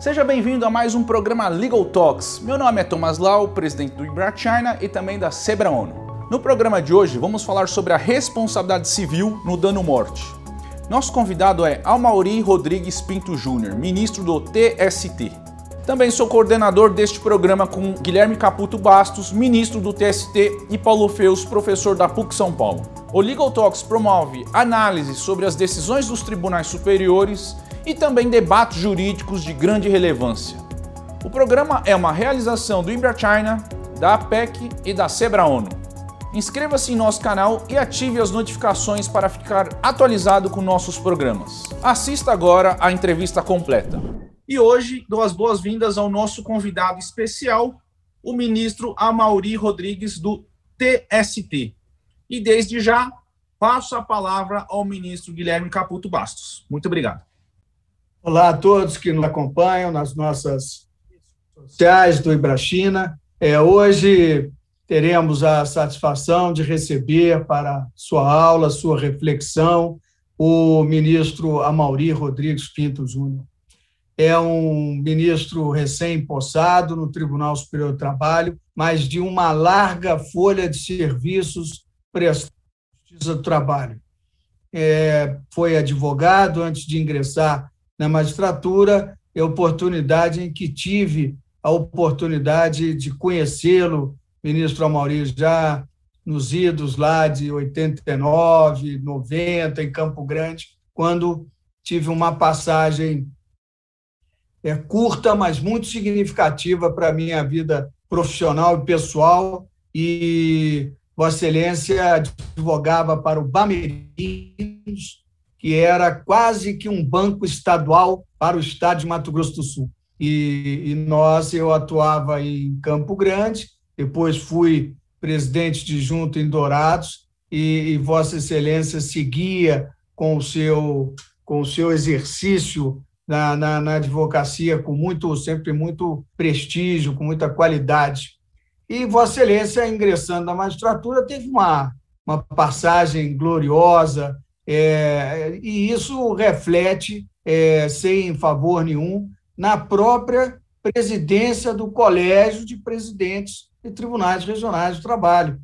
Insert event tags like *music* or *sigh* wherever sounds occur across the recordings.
Seja bem-vindo a mais um programa Legal Talks. Meu nome é Thomas Lau, presidente do Ibra China e também da Sebra ONU. No programa de hoje vamos falar sobre a responsabilidade civil no dano morte. Nosso convidado é Almauri Rodrigues Pinto Júnior, ministro do TST. Também sou coordenador deste programa com Guilherme Caputo Bastos, ministro do TST, e Paulo Feus, professor da PUC São Paulo. O Legal Talks promove análise sobre as decisões dos tribunais superiores e também debates jurídicos de grande relevância. O programa é uma realização do Imbra China, da APEC e da Sebra ONU. Inscreva-se em nosso canal e ative as notificações para ficar atualizado com nossos programas. Assista agora a entrevista completa. E hoje dou as boas-vindas ao nosso convidado especial, o ministro Amauri Rodrigues, do TST. E desde já passo a palavra ao ministro Guilherme Caputo Bastos. Muito obrigado. Olá a todos que nos acompanham nas nossas sociais do Ibrachina. É, hoje teremos a satisfação de receber para sua aula, sua reflexão, o ministro Amauri Rodrigues Pinto Júnior. É um ministro recém-possado no Tribunal Superior do Trabalho, mas de uma larga folha de serviços prestados do trabalho. É, foi advogado antes de ingressar na magistratura, é a oportunidade em que tive a oportunidade de conhecê-lo, ministro Amauri, já nos idos lá de 89, 90, em Campo Grande, quando tive uma passagem é, curta, mas muito significativa para a minha vida profissional e pessoal, e Vossa Excelência advogava para o Bamerinhos, que era quase que um banco estadual para o estado de Mato Grosso do Sul. E, e nós, eu atuava em Campo Grande, depois fui presidente de junta em Dourados, e, e Vossa Excelência seguia com o seu, com o seu exercício na, na, na, advocacia com muito, sempre muito prestígio, com muita qualidade. E Vossa Excelência, ingressando na magistratura, teve uma, uma passagem gloriosa, é, e isso reflete, é, sem favor nenhum, na própria presidência do Colégio de Presidentes de Tribunais Regionais do Trabalho.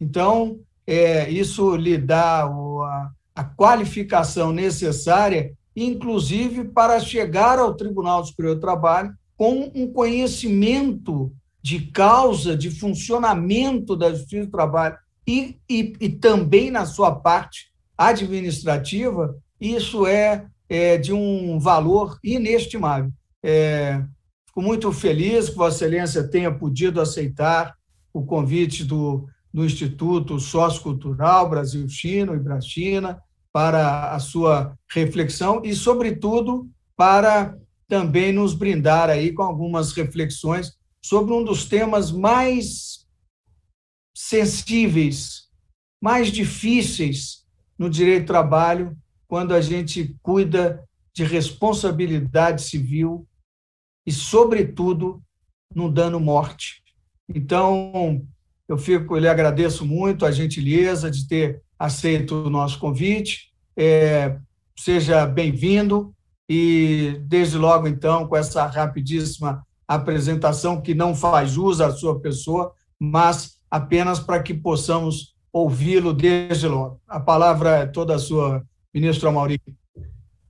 Então, é, isso lhe dá a, a qualificação necessária, inclusive para chegar ao Tribunal Superior do Trabalho com um conhecimento de causa, de funcionamento da Justiça do Trabalho e, e, e também, na sua parte, administrativa, isso é, é de um valor inestimável. É, fico muito feliz que Vossa Excelência tenha podido aceitar o convite do, do Instituto Sociocultural Brasil-China, Ibrachina, para a sua reflexão e, sobretudo, para também nos brindar aí com algumas reflexões sobre um dos temas mais sensíveis, mais difíceis no direito do trabalho quando a gente cuida de responsabilidade civil e, sobretudo, no dano morte. Então, eu fico, eu lhe agradeço muito a gentileza de ter aceito o nosso convite. É, seja bem-vindo e, desde logo, então, com essa rapidíssima apresentação que não faz jus à sua pessoa, mas apenas para que possamos ouvi-lo desde logo. A palavra é toda sua, ministro Amaury.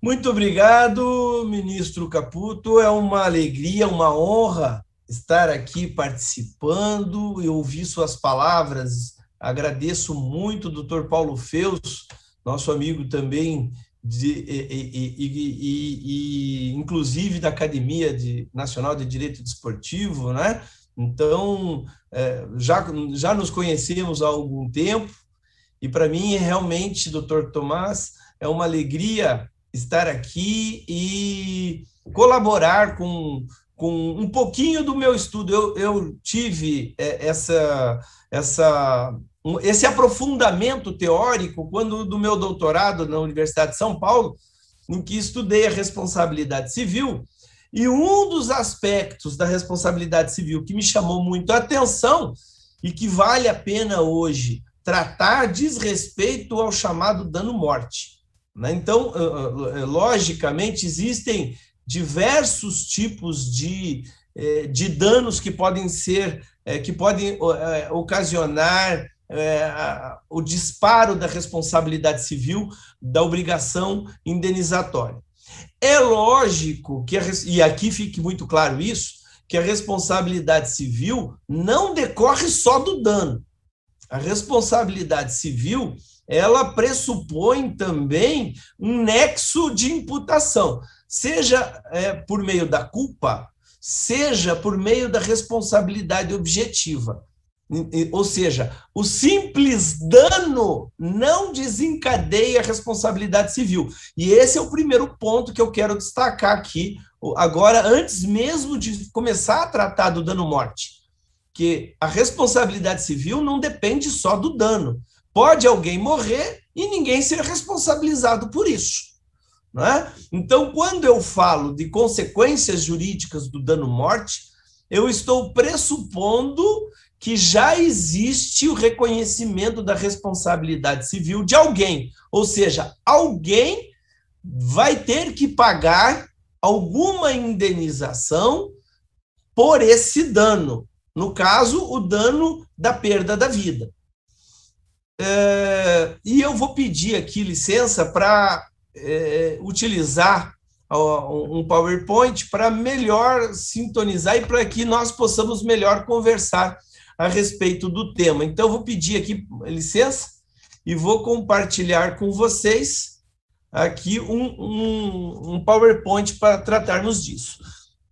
Muito obrigado, ministro Caputo. É uma alegria, uma honra estar aqui participando e ouvir suas palavras. Agradeço muito, doutor Paulo Feus, nosso amigo também, de, e, e, e, e, inclusive da Academia de, Nacional de Direito Desportivo, né? Então, é, já, já nos conhecemos há algum tempo, e para mim, realmente, doutor Tomás, é uma alegria estar aqui e colaborar com, com um pouquinho do meu estudo. Eu, eu tive é, essa, essa, esse aprofundamento teórico quando do meu doutorado na Universidade de São Paulo, em que estudei a responsabilidade civil, e um dos aspectos da responsabilidade civil que me chamou muito a atenção e que vale a pena hoje tratar diz respeito ao chamado dano-morte. Né? Então, logicamente, existem diversos tipos de, de danos que podem ser, que podem ocasionar o disparo da responsabilidade civil da obrigação indenizatória. É lógico que, e aqui fique muito claro isso, que a responsabilidade civil não decorre só do dano. A responsabilidade civil ela pressupõe também um nexo de imputação, seja é, por meio da culpa, seja por meio da responsabilidade objetiva. Ou seja, o simples dano não desencadeia a responsabilidade civil. E esse é o primeiro ponto que eu quero destacar aqui, agora, antes mesmo de começar a tratar do dano-morte. Que a responsabilidade civil não depende só do dano. Pode alguém morrer e ninguém ser responsabilizado por isso. Né? Então, quando eu falo de consequências jurídicas do dano-morte, eu estou pressupondo que já existe o reconhecimento da responsabilidade civil de alguém, ou seja, alguém vai ter que pagar alguma indenização por esse dano. No caso, o dano da perda da vida. É, e eu vou pedir aqui licença para é, utilizar um PowerPoint para melhor sintonizar e para que nós possamos melhor conversar a respeito do tema. Então, eu vou pedir aqui licença e vou compartilhar com vocês aqui um, um, um PowerPoint para tratarmos disso.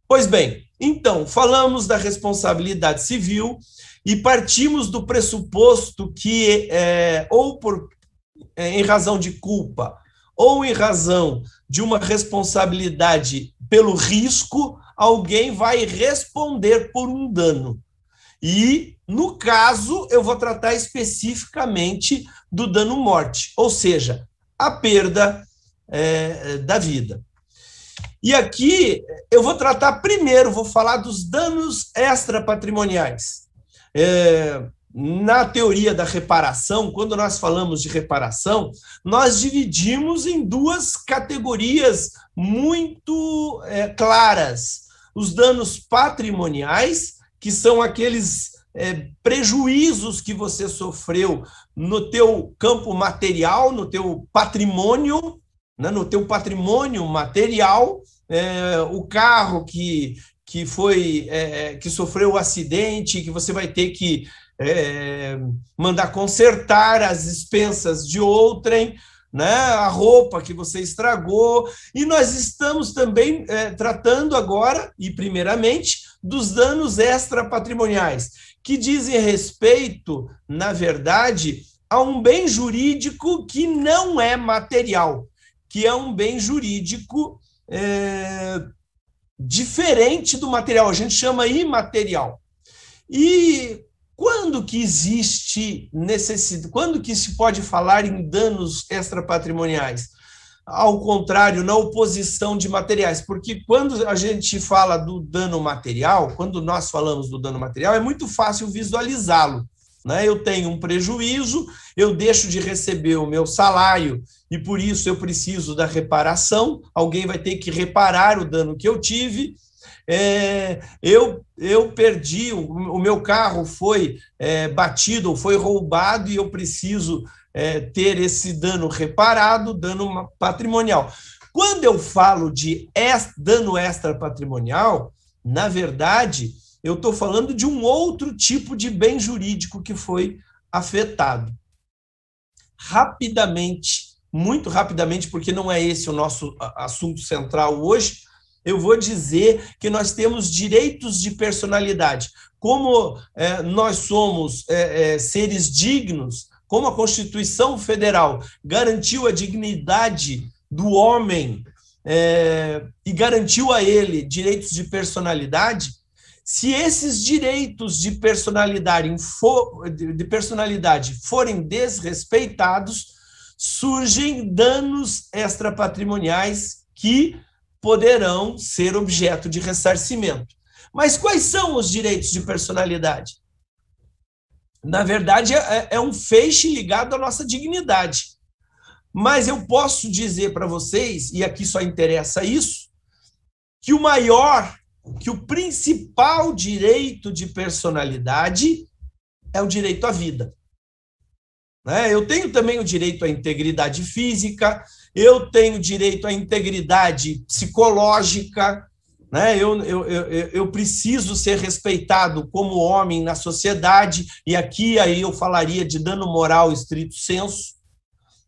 Pois bem, então, falamos da responsabilidade civil e partimos do pressuposto que, é, ou por, é, em razão de culpa, ou em razão de uma responsabilidade pelo risco, alguém vai responder por um dano. E, no caso, eu vou tratar especificamente do dano morte, ou seja, a perda é, da vida. E aqui eu vou tratar primeiro, vou falar dos danos extrapatrimoniais. É, na teoria da reparação, quando nós falamos de reparação, nós dividimos em duas categorias muito é, claras: os danos patrimoniais que são aqueles é, prejuízos que você sofreu no teu campo material, no teu patrimônio, né, no teu patrimônio material, é, o carro que, que foi é, que sofreu o acidente, que você vai ter que é, mandar consertar as expensas de outrem, né, a roupa que você estragou, e nós estamos também é, tratando agora, e primeiramente, dos danos extrapatrimoniais, que dizem respeito, na verdade, a um bem jurídico que não é material, que é um bem jurídico é, diferente do material, a gente chama imaterial. E quando que existe necessidade, quando que se pode falar em danos extrapatrimoniais? Ao contrário, na oposição de materiais, porque quando a gente fala do dano material, quando nós falamos do dano material, é muito fácil visualizá-lo. Né? Eu tenho um prejuízo, eu deixo de receber o meu salário e por isso eu preciso da reparação, alguém vai ter que reparar o dano que eu tive. É, eu, eu perdi, o, o meu carro foi é, batido ou foi roubado e eu preciso é, ter esse dano reparado, dano patrimonial. Quando eu falo de dano extra patrimonial, na verdade, eu estou falando de um outro tipo de bem jurídico que foi afetado. Rapidamente, muito rapidamente, porque não é esse o nosso assunto central hoje, eu vou dizer que nós temos direitos de personalidade. Como é, nós somos é, é, seres dignos, como a Constituição Federal garantiu a dignidade do homem é, e garantiu a ele direitos de personalidade, se esses direitos de personalidade, de personalidade forem desrespeitados, surgem danos extrapatrimoniais que poderão ser objeto de ressarcimento. Mas quais são os direitos de personalidade? Na verdade, é, é um feixe ligado à nossa dignidade. Mas eu posso dizer para vocês, e aqui só interessa isso, que o maior, que o principal direito de personalidade é o direito à vida. Né? Eu tenho também o direito à integridade física, eu tenho direito à integridade psicológica, né? eu, eu, eu, eu preciso ser respeitado como homem na sociedade, e aqui aí eu falaria de dano moral estrito senso,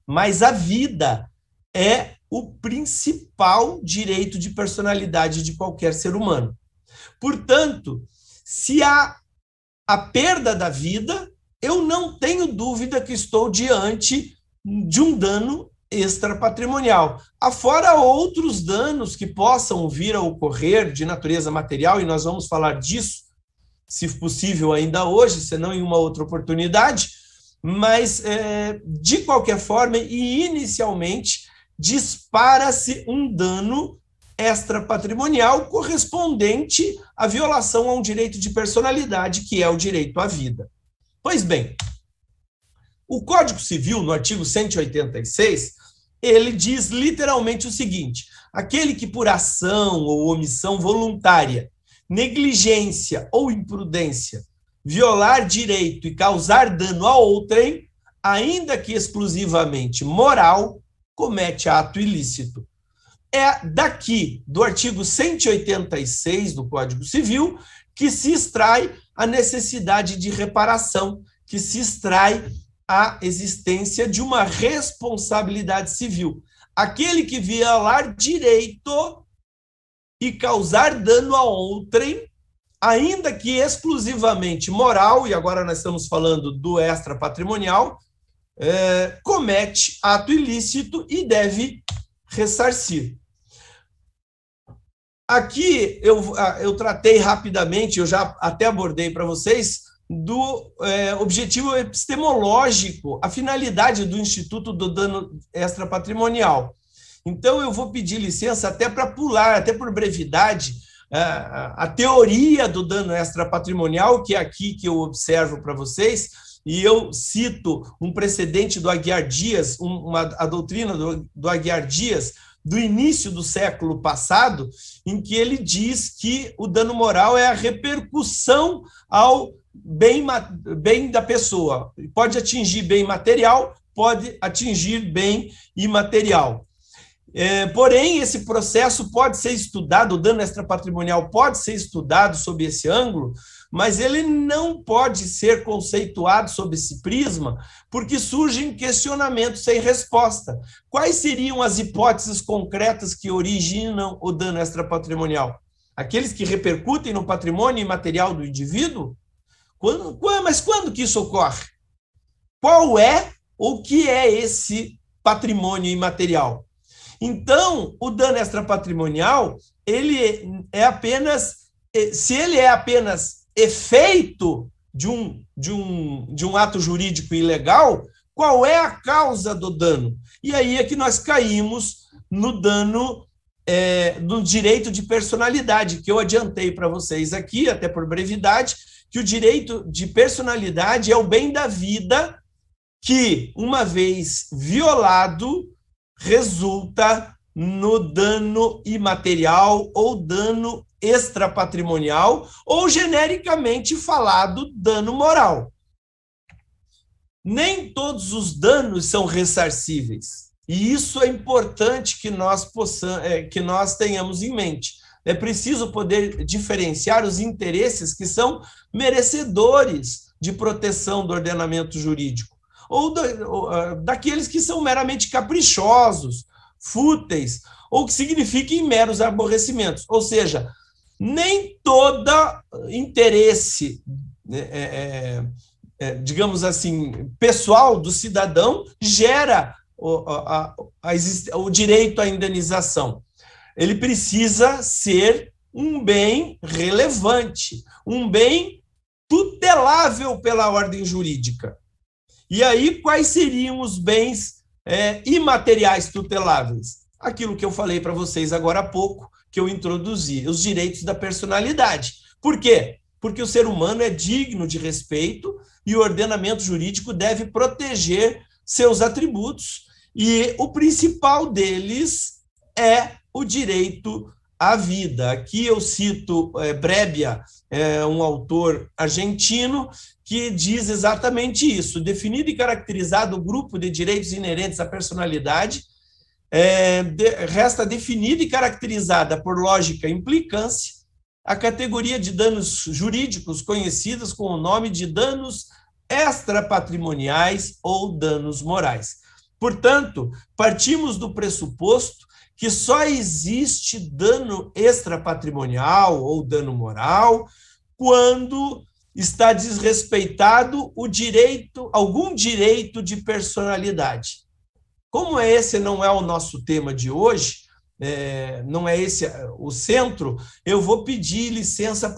mas a vida é o principal direito de personalidade de qualquer ser humano. Portanto, se há a perda da vida, eu não tenho dúvida que estou diante de um dano extrapatrimonial. Afora outros danos que possam vir a ocorrer de natureza material, e nós vamos falar disso, se possível, ainda hoje, se não em uma outra oportunidade, mas, é, de qualquer forma, e inicialmente, dispara-se um dano extrapatrimonial correspondente à violação a um direito de personalidade, que é o direito à vida. Pois bem, o Código Civil, no artigo 186, ele diz literalmente o seguinte: aquele que por ação ou omissão voluntária, negligência ou imprudência violar direito e causar dano a outrem, ainda que exclusivamente moral, comete ato ilícito. É daqui, do artigo 186 do Código Civil, que se extrai a necessidade de reparação, que se extrai a existência de uma responsabilidade civil. Aquele que violar direito e causar dano a outrem, ainda que exclusivamente moral, e agora nós estamos falando do extra patrimonial, é, comete ato ilícito e deve ressarcir. Aqui eu, eu tratei rapidamente, eu já até abordei para vocês, do é, objetivo epistemológico, a finalidade do Instituto do Dano Extrapatrimonial. Então, eu vou pedir licença até para pular, até por brevidade, a, é, a teoria do dano extrapatrimonial, que é aqui que eu observo para vocês, e eu cito um precedente do Aguiar Dias, uma, a doutrina do, do Aguiar Dias, do início do século passado, em que ele diz que o dano moral é a repercussão ao bem, bem da pessoa. Pode atingir bem material, pode atingir bem imaterial. É, porém, esse processo pode ser estudado, o dano extrapatrimonial pode ser estudado sob esse ângulo, mas ele não pode ser conceituado sob esse prisma, porque surgem questionamentos sem resposta. Quais seriam as hipóteses concretas que originam o dano extrapatrimonial? Aqueles que repercutem no patrimônio imaterial do indivíduo? Quando, mas quando que isso ocorre? Qual é o que é esse patrimônio imaterial? Então, o dano extrapatrimonial, ele é apenas se ele é apenas efeito de um, de, um, de um ato jurídico ilegal, qual é a causa do dano? E aí é que nós caímos no dano é, do direito de personalidade, que eu adiantei para vocês aqui, até por brevidade, que o direito de personalidade é o bem da vida que, uma vez violado, resulta no dano imaterial ou dano extrapatrimonial ou genericamente falado dano moral. Nem todos os danos são ressarcíveis. E isso é importante que nós possamos, é, que nós tenhamos em mente. É preciso poder diferenciar os interesses que são merecedores de proteção do ordenamento jurídico ou, da, ou ah, daqueles que são meramente caprichosos, fúteis ou que signifiquem meros aborrecimentos. Ou seja, nem todo interesse, né, é, é, é, digamos assim, pessoal do cidadão gera o, a, a, o direito à indenização. Ele precisa ser um bem relevante, um bem tutelável pela ordem jurídica. E aí, quais seriam os bens é, imateriais tuteláveis? Aquilo que eu falei para vocês agora há pouco, que eu introduzi, os direitos da personalidade. Por quê? Porque o ser humano é digno de respeito e o ordenamento jurídico deve proteger seus atributos, e o principal deles é o direito a vida. Aqui eu cito é, Brebia, é, um autor argentino, que diz exatamente isso: definido e caracterizado o grupo de direitos inerentes à personalidade, é, de, resta definida e caracterizada por lógica implicância a categoria de danos jurídicos conhecidas com o nome de danos extrapatrimoniais ou danos morais. Portanto, partimos do pressuposto que só existe dano extrapatrimonial ou dano moral quando está desrespeitado o direito, algum direito de personalidade. Como esse não é o nosso tema de hoje, é, não é esse o centro, eu vou pedir licença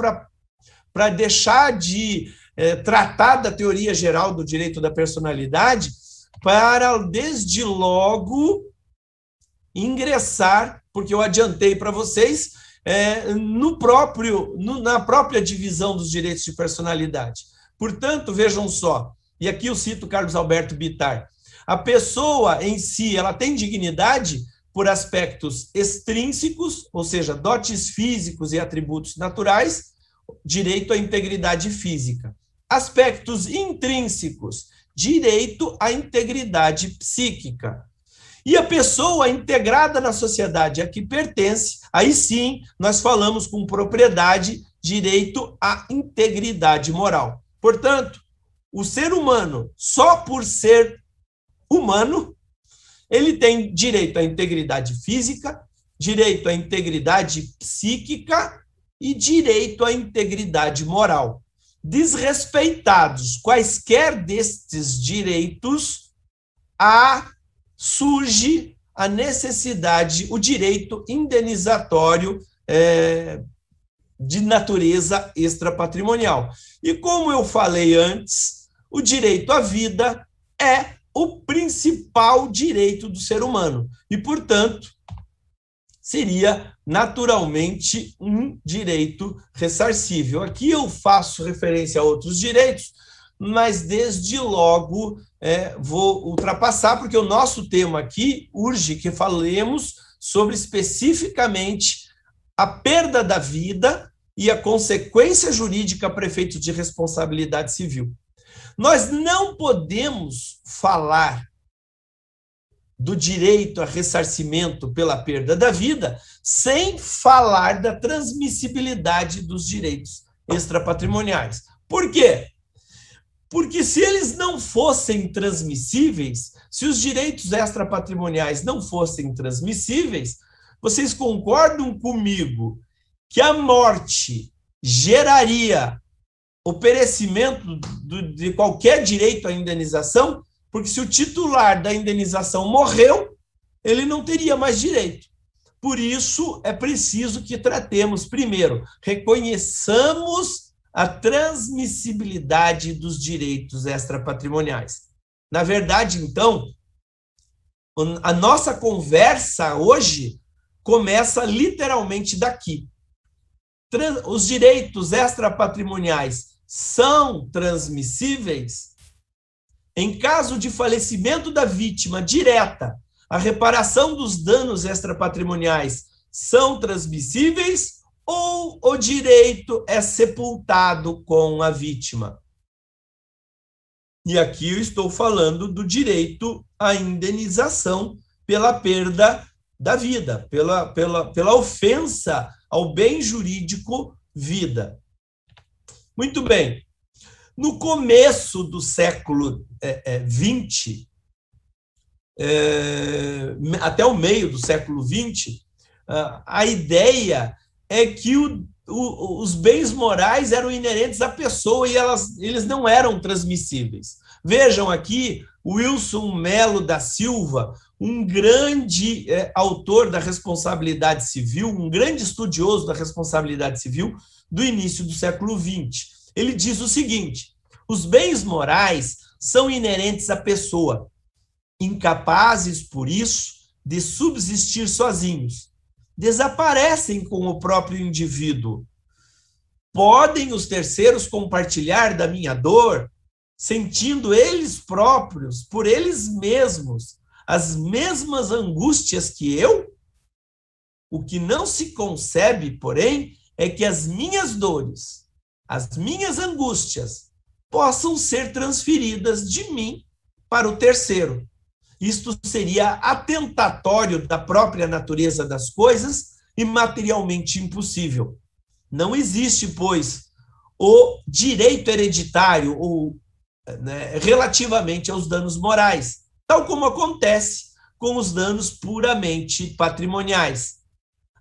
para deixar de é, tratar da teoria geral do direito da personalidade para, desde logo, ingressar, porque eu adiantei para vocês, é, no próprio, no, na própria divisão dos direitos de personalidade. Portanto, vejam só, e aqui eu cito Carlos Alberto Bittar, a pessoa em si, ela tem dignidade por aspectos extrínsecos, ou seja, dotes físicos e atributos naturais, direito à integridade física. Aspectos intrínsecos, direito à integridade psíquica. E a pessoa integrada na sociedade a que pertence, aí sim nós falamos com propriedade, direito à integridade moral. Portanto, o ser humano, só por ser humano, ele tem direito à integridade física, direito à integridade psíquica e direito à integridade moral. Desrespeitados quaisquer destes direitos, há, surge a necessidade, o direito indenizatório é, de natureza extrapatrimonial. E como eu falei antes, o direito à vida é o principal direito do ser humano e, portanto, seria naturalmente um direito ressarcível. Aqui eu faço referência a outros direitos, mas desde logo é, vou ultrapassar, porque o nosso tema aqui urge que falemos sobre especificamente a perda da vida e a consequência jurídica para efeitos de responsabilidade civil. Nós não podemos falar do direito a ressarcimento pela perda da vida sem falar da transmissibilidade dos direitos extrapatrimoniais. Por quê? Porque se eles não fossem transmissíveis, se os direitos extrapatrimoniais não fossem transmissíveis, vocês concordam comigo que a morte geraria o perecimento de qualquer direito à indenização, porque se o titular da indenização morreu, ele não teria mais direito. Por isso, é preciso que tratemos, primeiro, reconheçamos a transmissibilidade dos direitos extrapatrimoniais. Na verdade, então, a nossa conversa hoje começa literalmente daqui. Os direitos extrapatrimoniais são transmissíveis, em caso de falecimento da vítima direta, a reparação dos danos extrapatrimoniais são transmissíveis ou o direito é sepultado com a vítima? E aqui eu estou falando do direito à indenização pela perda da vida, pela, pela, pela ofensa ao bem jurídico vida. Muito bem. No começo do século XX, é, é, é, até o meio do século XX, a ideia é que o, o, os bens morais eram inerentes à pessoa e elas, eles não eram transmissíveis. Vejam aqui Wilson Melo da Silva, um grande é, autor da responsabilidade civil, um grande estudioso da responsabilidade civil, do início do século XX. Ele diz o seguinte: os bens morais são inerentes à pessoa, incapazes, por isso, de subsistir sozinhos. Desaparecem com o próprio indivíduo. Podem os terceiros compartilhar da minha dor, sentindo eles próprios, por eles mesmos, as mesmas angústias que eu? O que não se concebe, porém, é que as minhas dores, as minhas angústias, possam ser transferidas de mim para o terceiro. Isto seria atentatório da própria natureza das coisas e materialmente impossível. Não existe, pois, o direito hereditário ou né, relativamente aos danos morais, tal como acontece com os danos puramente patrimoniais.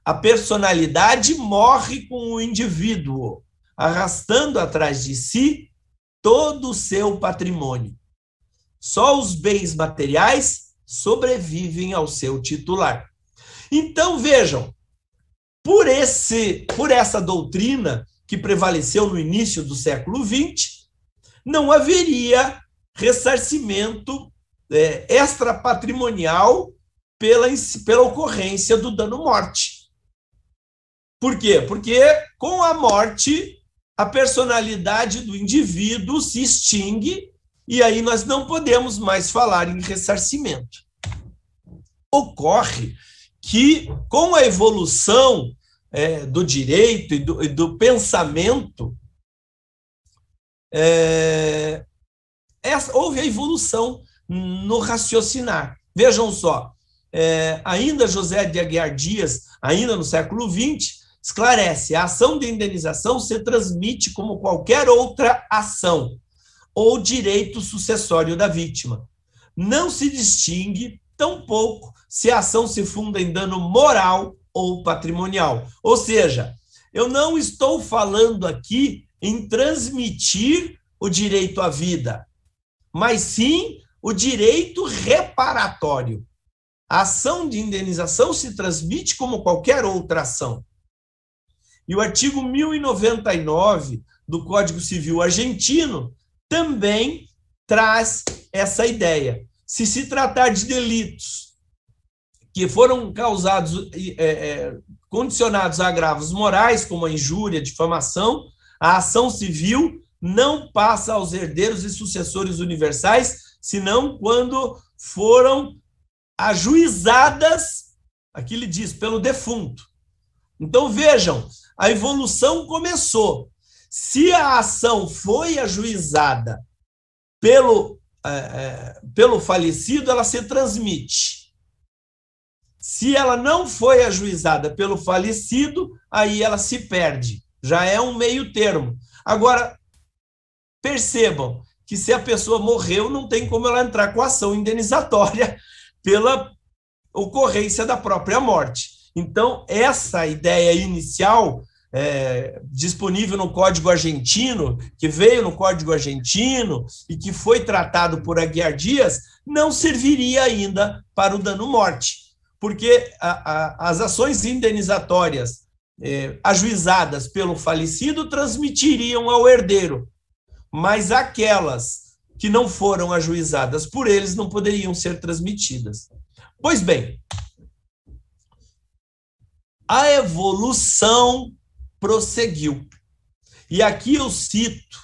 A personalidade morre com o indivíduo, arrastando atrás de si todo o seu patrimônio. Só os bens materiais sobrevivem ao seu titular. Então vejam, por esse, por essa doutrina que prevaleceu no início do século XX, não haveria ressarcimento é, extrapatrimonial pela, pela ocorrência do dano-morte. Por quê? Porque com a morte, a personalidade do indivíduo se extingue e aí nós não podemos mais falar em ressarcimento. Ocorre que, com a evolução é, do direito e do, e do pensamento, é, essa, houve a evolução no raciocinar. Vejam só, é, ainda José de Aguiar Dias, ainda no século XX, esclarece: a ação de indenização se transmite como qualquer outra ação ou direito sucessório da vítima. Não se distingue, tampouco, se a ação se funda em dano moral ou patrimonial. Ou seja, eu não estou falando aqui em transmitir o direito à vida, mas sim o direito reparatório. A ação de indenização se transmite como qualquer outra ação. E o artigo 1099 do Código Civil argentino também traz essa ideia. Se se tratar de delitos que foram causados, é, é, condicionados a agravos morais, como a injúria, a difamação, a ação civil não passa aos herdeiros e sucessores universais, senão quando foram ajuizadas, aqui ele diz, pelo defunto. Então vejam, a evolução começou se a ação foi ajuizada pelo, é, é, pelo falecido, ela se transmite. Se ela não foi ajuizada pelo falecido, aí ela se perde. Já é um meio termo. Agora, percebam que se a pessoa morreu, não tem como ela entrar com ação indenizatória *laughs* pela ocorrência da própria morte. Então, essa ideia inicial é, disponível no Código Argentino, que veio no Código Argentino e que foi tratado por Aguiar Dias, não serviria ainda para o dano-morte, porque a, a, as ações indenizatórias é, ajuizadas pelo falecido transmitiriam ao herdeiro, mas aquelas que não foram ajuizadas por eles não poderiam ser transmitidas. Pois bem, a evolução prosseguiu. E aqui eu cito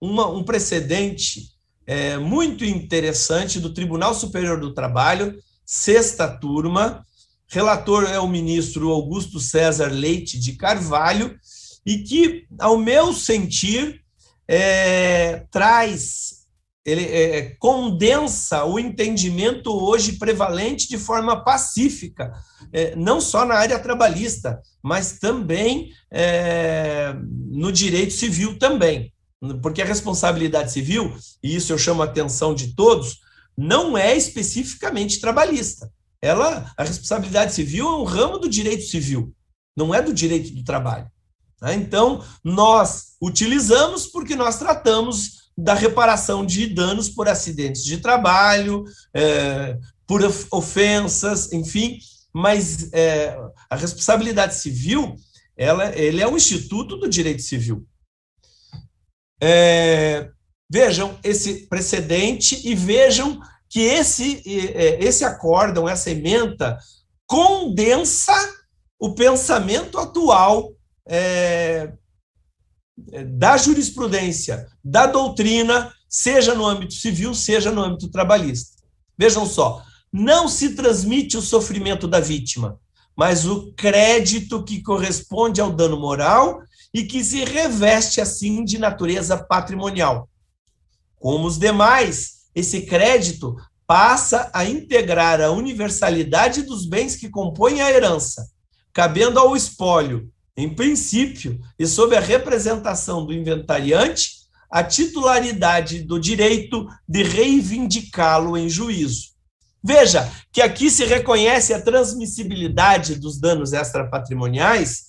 uma, um precedente é, muito interessante do Tribunal Superior do Trabalho, sexta turma, relator é o ministro Augusto César Leite de Carvalho, e que, ao meu sentir, é, traz ele é, é, condensa o entendimento hoje prevalente de forma pacífica, é, não só na área trabalhista, mas também é, no direito civil também. Porque a responsabilidade civil, e isso eu chamo a atenção de todos, não é especificamente trabalhista. Ela, a responsabilidade civil é um ramo do direito civil, não é do direito do trabalho. Né? Então, nós utilizamos porque nós tratamos da reparação de danos por acidentes de trabalho, é, por ofensas, enfim, mas é, a responsabilidade civil, ela, ele é um instituto do direito civil. É, vejam esse precedente e vejam que esse, é, esse acórdão, essa emenda, condensa o pensamento atual é, da jurisprudência, da doutrina, seja no âmbito civil, seja no âmbito trabalhista. Vejam só, não se transmite o sofrimento da vítima, mas o crédito que corresponde ao dano moral e que se reveste assim de natureza patrimonial. Como os demais, esse crédito passa a integrar a universalidade dos bens que compõem a herança, cabendo ao espólio, em princípio, e sob a representação do inventariante, a titularidade do direito de reivindicá-lo em juízo. Veja que aqui se reconhece a transmissibilidade dos danos extrapatrimoniais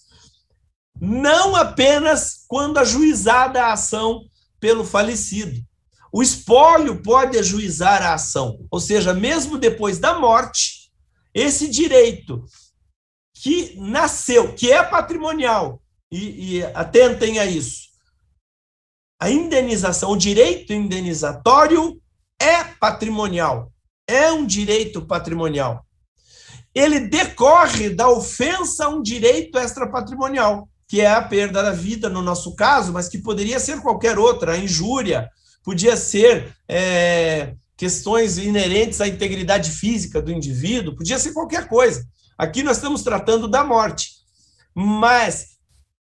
não apenas quando ajuizada a ação pelo falecido. O espólio pode ajuizar a ação, ou seja, mesmo depois da morte, esse direito que nasceu, que é patrimonial, e, e atentem a isso, a indenização, o direito indenizatório é patrimonial, é um direito patrimonial. Ele decorre da ofensa a um direito extrapatrimonial, que é a perda da vida, no nosso caso, mas que poderia ser qualquer outra, a injúria, podia ser é, questões inerentes à integridade física do indivíduo, podia ser qualquer coisa. Aqui nós estamos tratando da morte. Mas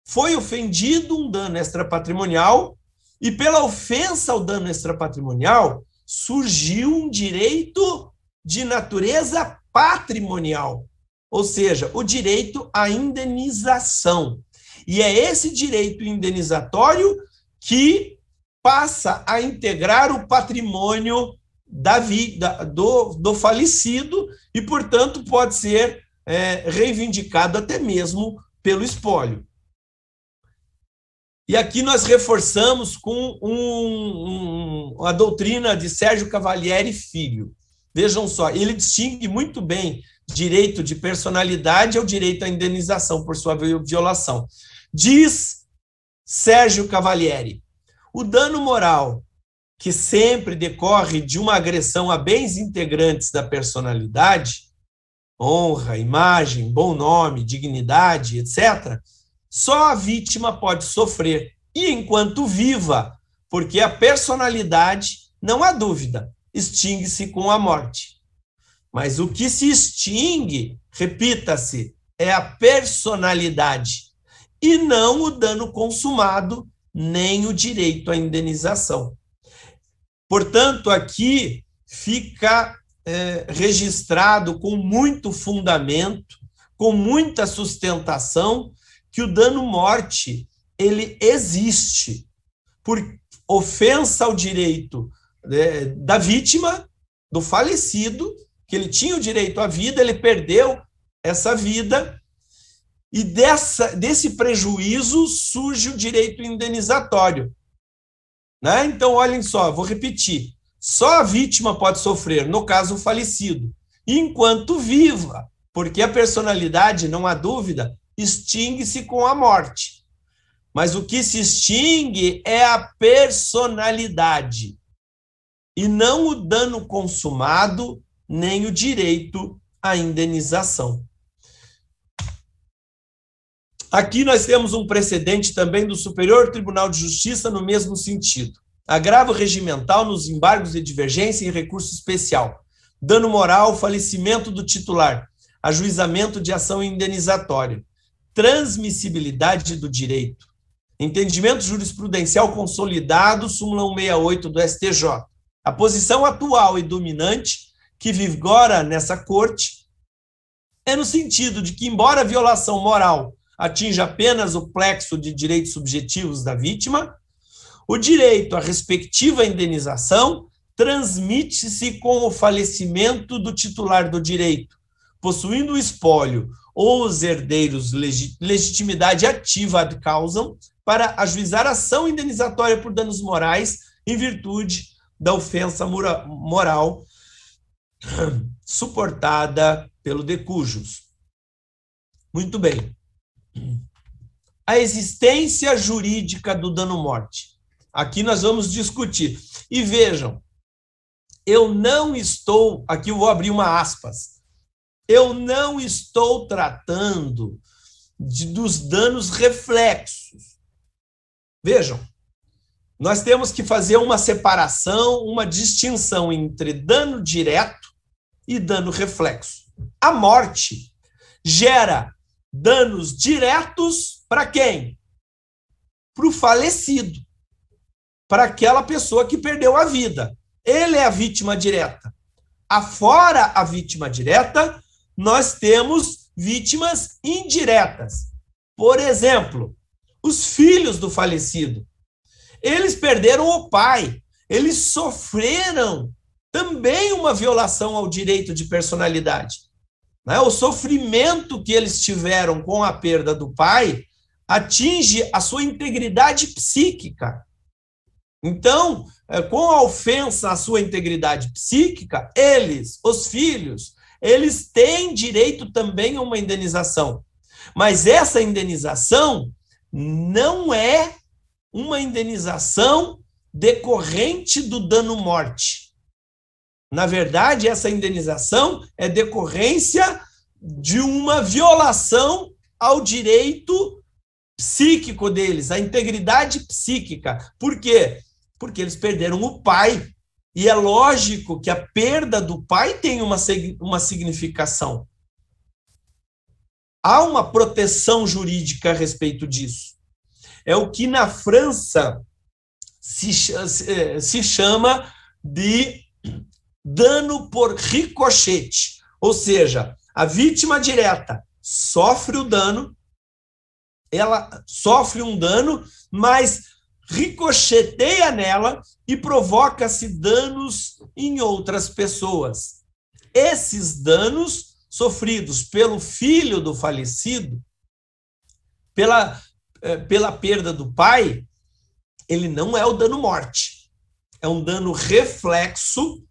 foi ofendido um dano extrapatrimonial, e pela ofensa ao dano extrapatrimonial, surgiu um direito de natureza patrimonial, ou seja, o direito à indenização. E é esse direito indenizatório que passa a integrar o patrimônio da vida do, do falecido e, portanto, pode ser é, reivindicado até mesmo pelo espólio. E aqui nós reforçamos com um, um, a doutrina de Sérgio Cavalieri Filho. Vejam só, ele distingue muito bem direito de personalidade ao direito à indenização por sua violação. Diz Sérgio Cavalieri: o dano moral que sempre decorre de uma agressão a bens integrantes da personalidade, honra, imagem, bom nome, dignidade, etc., só a vítima pode sofrer, e enquanto viva, porque a personalidade, não há dúvida, extingue-se com a morte. Mas o que se extingue, repita-se, é a personalidade, e não o dano consumado, nem o direito à indenização. Portanto, aqui fica é, registrado com muito fundamento, com muita sustentação, que o dano morte ele existe por ofensa ao direito né, da vítima, do falecido, que ele tinha o direito à vida, ele perdeu essa vida, e dessa, desse prejuízo surge o direito indenizatório. Né? Então, olhem só, vou repetir. Só a vítima pode sofrer, no caso, o falecido, enquanto viva, porque a personalidade, não há dúvida, extingue-se com a morte. Mas o que se extingue é a personalidade, e não o dano consumado, nem o direito à indenização. Aqui nós temos um precedente também do Superior Tribunal de Justiça no mesmo sentido. Agravo regimental nos embargos de divergência em recurso especial. Dano moral, falecimento do titular, ajuizamento de ação indenizatória transmissibilidade do direito. Entendimento jurisprudencial consolidado, súmula 168 do STJ. A posição atual e dominante que vigora nessa corte é no sentido de que, embora a violação moral atinja apenas o plexo de direitos subjetivos da vítima, o direito à respectiva indenização transmite-se com o falecimento do titular do direito, possuindo o espólio ou os herdeiros legitimidade ativa ad causam para ajuizar ação indenizatória por danos morais em virtude da ofensa moral suportada pelo decujus. Muito bem. A existência jurídica do dano-morte. Aqui nós vamos discutir. E vejam, eu não estou. Aqui eu vou abrir uma aspas. Eu não estou tratando de, dos danos reflexos. Vejam, nós temos que fazer uma separação, uma distinção entre dano direto e dano reflexo. A morte gera danos diretos para quem? Para o falecido, para aquela pessoa que perdeu a vida. Ele é a vítima direta. Afora a vítima direta, nós temos vítimas indiretas. Por exemplo, os filhos do falecido. Eles perderam o pai, eles sofreram também uma violação ao direito de personalidade. Né? O sofrimento que eles tiveram com a perda do pai atinge a sua integridade psíquica. Então, é, com a ofensa à sua integridade psíquica, eles, os filhos, eles têm direito também a uma indenização. Mas essa indenização não é uma indenização decorrente do dano morte. Na verdade, essa indenização é decorrência de uma violação ao direito psíquico deles, à integridade psíquica. Por quê? Porque eles perderam o pai. E é lógico que a perda do pai tem uma, uma significação. Há uma proteção jurídica a respeito disso. É o que na França se, se chama de dano por ricochete, ou seja, a vítima direta sofre o dano, ela sofre um dano, mas ricocheteia nela e provoca-se danos em outras pessoas. Esses danos sofridos pelo filho do falecido, pela, eh, pela perda do pai, ele não é o dano morte. É um dano reflexo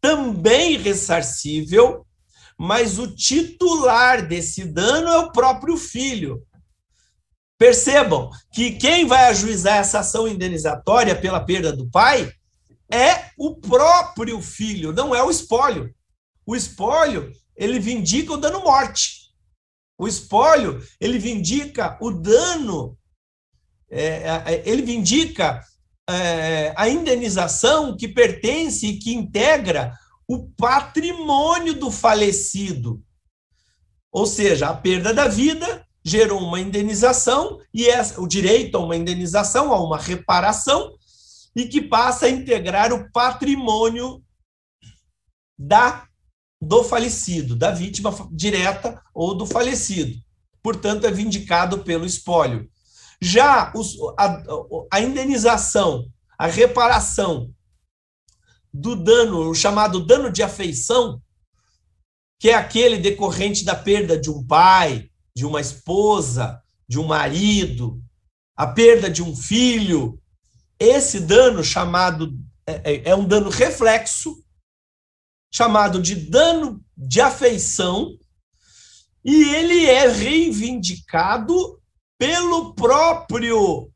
também ressarcível, mas o titular desse dano é o próprio filho. Percebam que quem vai ajuizar essa ação indenizatória pela perda do pai é o próprio filho, não é o espólio. O espólio, ele vindica o dano morte. O espólio, ele vindica o dano, é, é ele vindica é, a indenização que pertence e que integra o patrimônio do falecido. Ou seja, a perda da vida gerou uma indenização e essa, o direito a uma indenização, a uma reparação, e que passa a integrar o patrimônio da do falecido, da vítima direta ou do falecido. Portanto, é vindicado pelo espólio. Já os, a, a indenização, a reparação do dano, o chamado dano de afeição, que é aquele decorrente da perda de um pai, de uma esposa, de um marido, a perda de um filho. Esse dano chamado é, é, é um dano reflexo, chamado de dano de afeição, e ele é reivindicado pelo próprio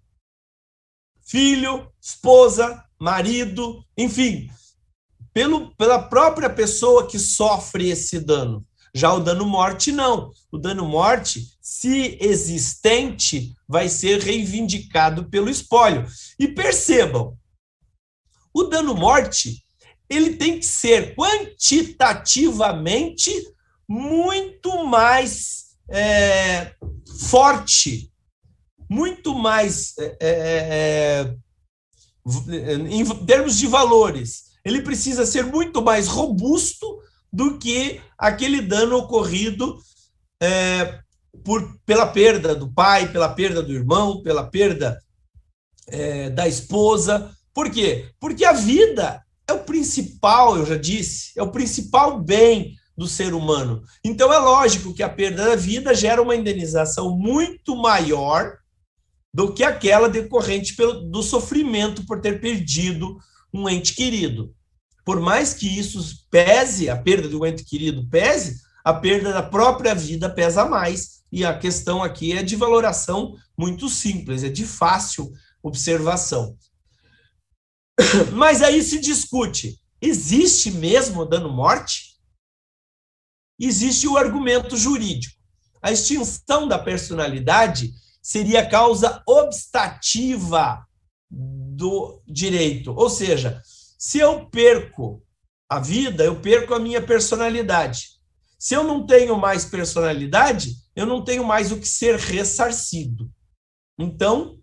filho, esposa, marido, enfim, pelo, pela própria pessoa que sofre esse dano. Já o dano morte, não. O dano morte, se existente, vai ser reivindicado pelo espólio. E percebam, o dano morte, ele tem que ser quantitativamente muito mais é, forte muito mais é, é, é, em termos de valores. Ele precisa ser muito mais robusto do que aquele dano ocorrido é, por, pela perda do pai, pela perda do irmão, pela perda é, da esposa. Por quê? Porque a vida é o principal, eu já disse, é o principal bem do ser humano. Então é lógico que a perda da vida gera uma indenização muito maior do que aquela decorrente pelo, do sofrimento por ter perdido um ente querido. Por mais que isso pese, a perda um ente querido pese, a perda da própria vida pesa mais. E a questão aqui é de valoração muito simples, é de fácil observação. *coughs* Mas aí se discute: existe mesmo dano morte? Existe o argumento jurídico. A extinção da personalidade seria causa obstativa do direito. Ou seja, se eu perco a vida, eu perco a minha personalidade. Se eu não tenho mais personalidade, eu não tenho mais o que ser ressarcido. Então,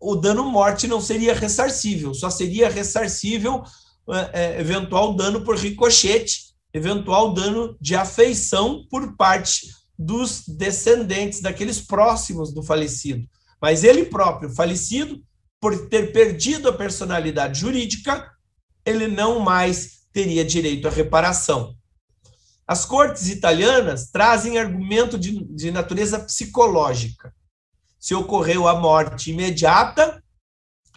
o dano morte não seria ressarcível, só seria ressarcível é, eventual dano por ricochete, eventual dano de afeição por parte dos descendentes, daqueles próximos do falecido. Mas ele próprio, falecido, por ter perdido a personalidade jurídica, ele não mais teria direito à reparação. As cortes italianas trazem argumento de, de natureza psicológica. Se ocorreu a morte imediata,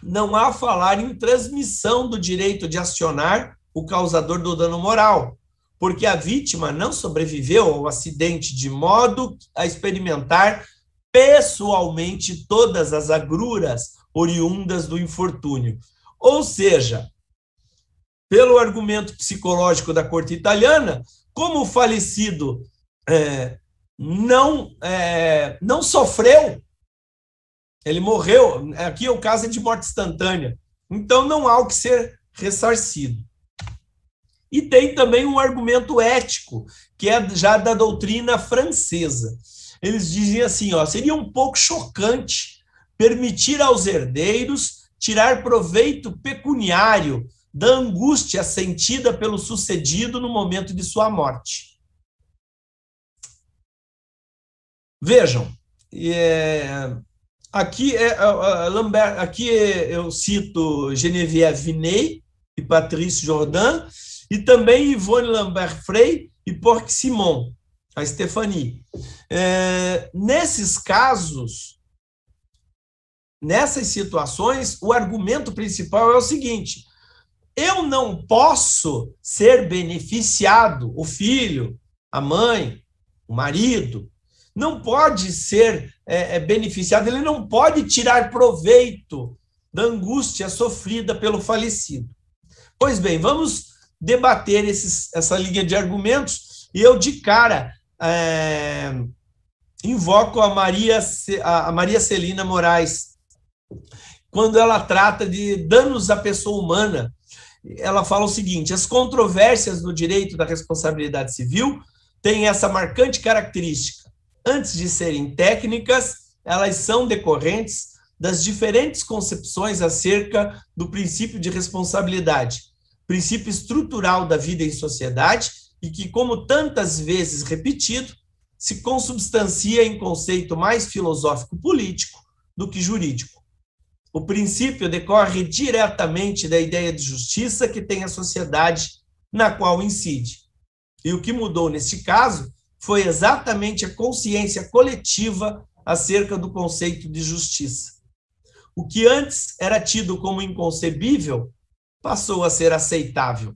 não há falar em transmissão do direito de acionar o causador do dano moral, porque a vítima não sobreviveu ao acidente de modo a experimentar pessoalmente todas as agruras oriundas do infortúnio. Ou seja, pelo argumento psicológico da corte italiana, como o falecido é, não, é, não sofreu, ele morreu, aqui é o caso de morte instantânea, então não há o que ser ressarcido. E tem também um argumento ético, que é já da doutrina francesa. Eles dizem assim: ó, seria um pouco chocante permitir aos herdeiros tirar proveito pecuniário da angústia sentida pelo sucedido no momento de sua morte. Vejam, é, aqui, é, Lambert, aqui eu cito Geneviève Vinay e Patrice Jordan, e também Yvonne Lambert Frey e Porc Simon, a Stephanie. É, nesses casos, nessas situações, o argumento principal é o seguinte: eu não posso ser beneficiado, o filho, a mãe, o marido, não pode ser é, é, beneficiado, ele não pode tirar proveito da angústia sofrida pelo falecido. Pois bem, vamos debater esses, essa linha de argumentos e eu, de cara, é, invoco a Maria, a Maria Celina Moraes, quando ela trata de danos à pessoa humana ela fala o seguinte: as controvérsias no direito da responsabilidade civil têm essa marcante característica. Antes de serem técnicas, elas são decorrentes das diferentes concepções acerca do princípio de responsabilidade, princípio estrutural da vida em sociedade e que, como tantas vezes repetido, se consubstancia em conceito mais filosófico-político do que jurídico. O princípio decorre diretamente da ideia de justiça que tem a sociedade na qual incide. E o que mudou neste caso foi exatamente a consciência coletiva acerca do conceito de justiça. O que antes era tido como inconcebível passou a ser aceitável,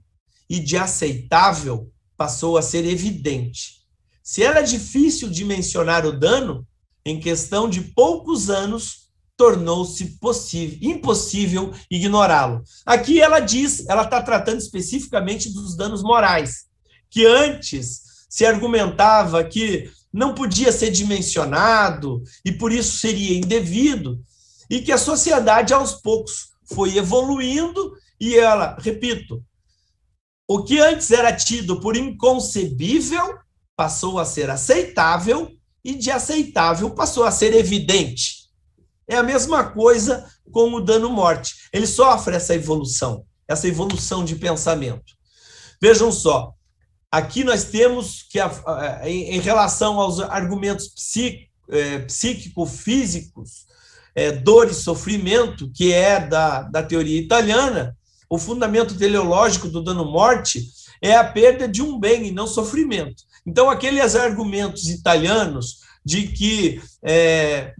e de aceitável passou a ser evidente. Se era difícil dimensionar o dano, em questão de poucos anos, tornou-se impossível ignorá-lo. Aqui ela diz, ela está tratando especificamente dos danos morais, que antes se argumentava que não podia ser dimensionado e por isso seria indevido, e que a sociedade aos poucos foi evoluindo e ela, repito, o que antes era tido por inconcebível passou a ser aceitável e de aceitável passou a ser evidente. É a mesma coisa com o dano-morte. Ele sofre essa evolução, essa evolução de pensamento. Vejam só, aqui nós temos que, em relação aos argumentos é, psíquico-físicos, é, dor e sofrimento, que é da, da teoria italiana, o fundamento teleológico do dano-morte é a perda de um bem e não sofrimento. Então, aqueles argumentos italianos de que é,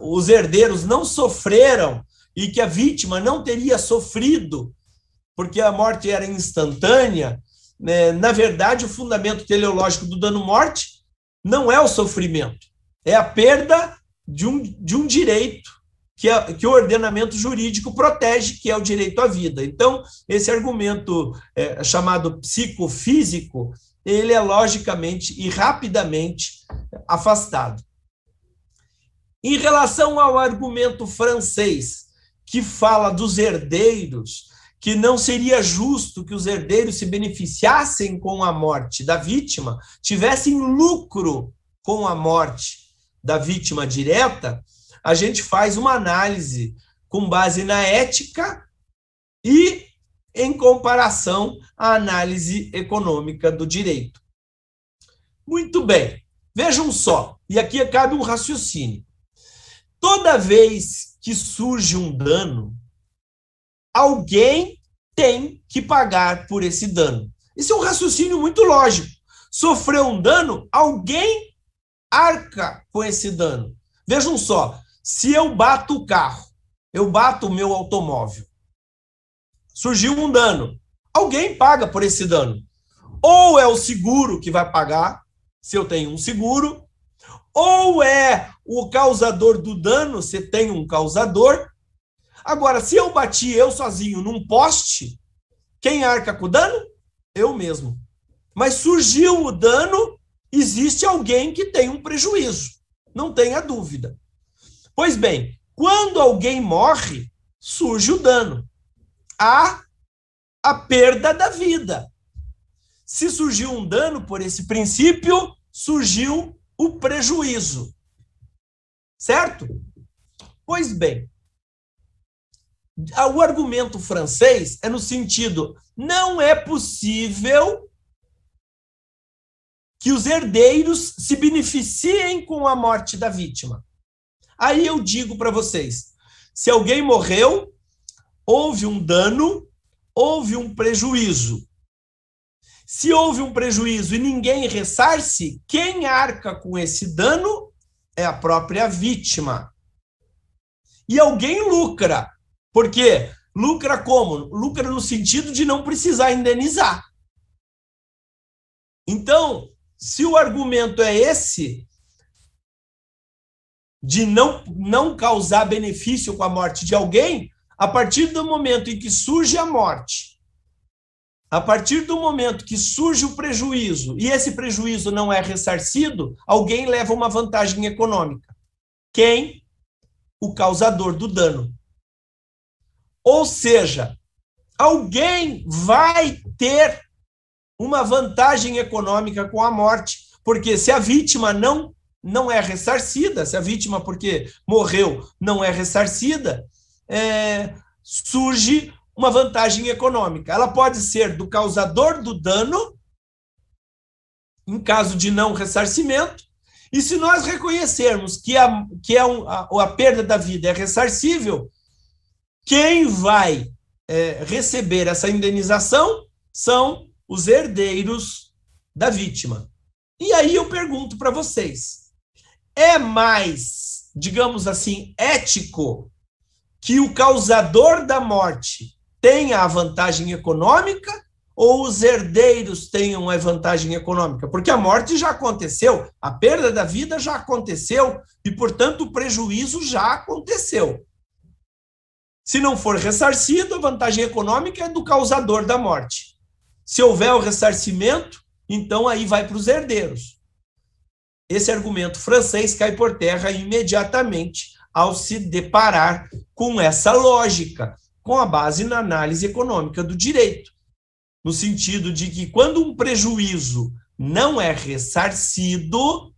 os herdeiros não sofreram e que a vítima não teria sofrido, porque a morte era instantânea, né? na verdade, o fundamento teleológico do dano-morte não é o sofrimento, é a perda de um, de um direito que, que o ordenamento jurídico protege, que é o direito à vida. Então, esse argumento é, chamado psicofísico, ele é logicamente e rapidamente afastado. Em relação ao argumento francês, que fala dos herdeiros que não seria justo que os herdeiros se beneficiassem com a morte da vítima, tivessem lucro com a morte da vítima direta, a gente faz uma análise com base na ética e em comparação à análise econômica do direito. Muito bem. Vejam só, e aqui cabe um raciocínio. Toda vez que surge um dano, alguém tem que pagar por esse dano. Isso é um raciocínio muito lógico. Sofreu um dano, alguém arca com esse dano. Vejam só, se eu bato o carro, eu bato o meu automóvel, surgiu um dano, alguém paga por esse dano. Ou é o seguro que vai pagar, se eu tenho um seguro, ou é o causador do dano, se tem um causador, Agora, se eu bati eu sozinho num poste, quem arca com o dano? Eu mesmo. Mas surgiu o dano, existe alguém que tem um prejuízo. Não tenha dúvida. Pois bem, quando alguém morre, surge o dano. Há a perda da vida. Se surgiu um dano por esse princípio, surgiu o prejuízo. Certo? Pois bem, o argumento francês é no sentido: não é possível que os herdeiros se beneficiem com a morte da vítima. Aí eu digo para vocês: se alguém morreu, houve um dano, houve um prejuízo. Se houve um prejuízo e ninguém ressarce, quem arca com esse dano é a própria vítima. E alguém lucra. Porque lucra como? Lucra no sentido de não precisar indenizar. Então, se o argumento é esse, de não, não causar benefício com a morte de alguém, a partir do momento em que surge a morte, a partir do momento que surge o prejuízo e esse prejuízo não é ressarcido, alguém leva uma vantagem econômica. Quem? O causador do dano. Ou seja, alguém vai ter uma vantagem econômica com a morte, porque se a vítima não não é ressarcida, se a vítima porque morreu não é ressarcida, é, surge uma vantagem econômica. Ela pode ser do causador do dano, em caso de não ressarcimento, e se nós reconhecermos que a, que a, a, a perda da vida é ressarcível, quem vai é, receber essa indenização são os herdeiros da vítima. E aí eu pergunto para vocês: é mais, digamos assim, ético que o causador da morte tenha a vantagem econômica ou os herdeiros tenham a vantagem econômica? Porque a morte já aconteceu, a perda da vida já aconteceu e, portanto, o prejuízo já aconteceu. Se não for ressarcido, a vantagem econômica é do causador da morte. Se houver o ressarcimento, então aí vai para os herdeiros. Esse argumento francês cai por terra imediatamente ao se deparar com essa lógica, com a base na análise econômica do direito. No sentido de que, quando um prejuízo não é ressarcido,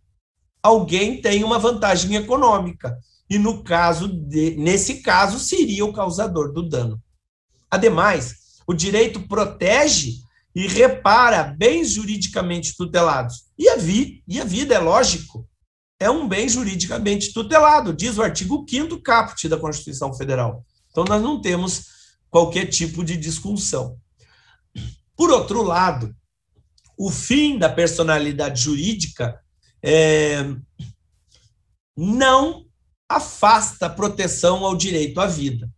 alguém tem uma vantagem econômica e no caso de, nesse caso seria o causador do dano. Ademais, o direito protege e repara bens juridicamente tutelados. E a, vi, e a vida, é lógico, é um bem juridicamente tutelado, diz o artigo 5 caput da Constituição Federal. Então, nós não temos qualquer tipo de discussão. Por outro lado, o fim da personalidade jurídica é, não afasta a proteção ao direito à vida.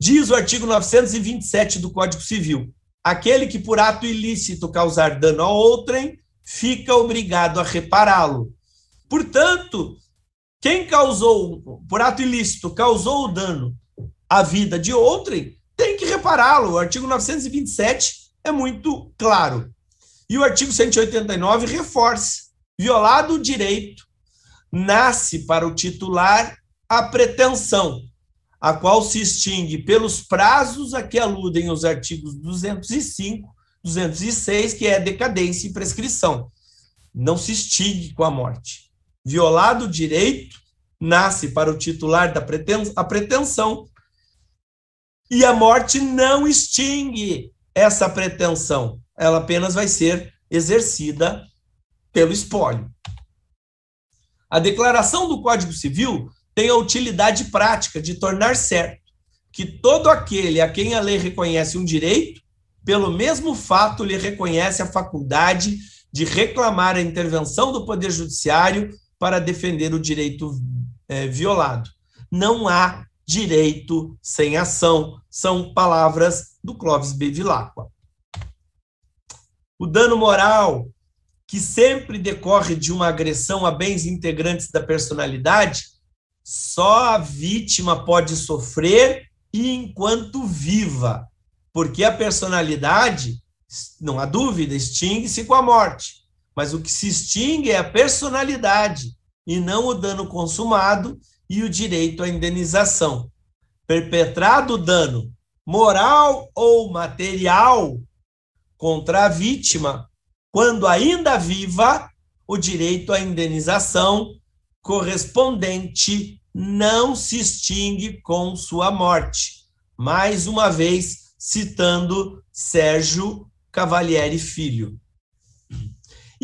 Diz o artigo 927 do Código Civil: aquele que por ato ilícito causar dano a outrem fica obrigado a repará-lo. Portanto, quem causou, por ato ilícito, causou o dano à vida de outrem, tem que repará-lo. O artigo 927 é muito claro. E o artigo 189 reforça: violado o direito nasce para o titular a pretensão. a qual se extingue pelos prazos a que aludem os artigos 205, 206, que é decadência e prescrição. Não se extingue com a morte. Violado o direito, nasce para o titular da pretensão, a pretensão, e a morte não extingue essa pretensão. Ela apenas vai ser exercida pelo espólio. A declaração do Código Civil tem a utilidade prática de tornar certo que todo aquele a quem a lei reconhece um direito, pelo mesmo fato lhe reconhece a faculdade de reclamar a intervenção do Poder Judiciário para defender o direito é, violado. Não há direito sem ação, são palavras do Clóvis Bevilacqua. O dano moral, que sempre decorre de uma agressão a bens integrantes da personalidade, só a vítima pode sofrer e enquanto viva, porque a personalidade, não há dúvida, extingue-se com a morte. Mas o que se extingue é a personalidade e não o dano consumado e o direito à indenização. Perpetrado o dano moral ou material contra a vítima, quando ainda viva, o direito à indenização correspondente não se extingue com sua morte. Mais uma vez, citando Sérgio Cavalieri Filho.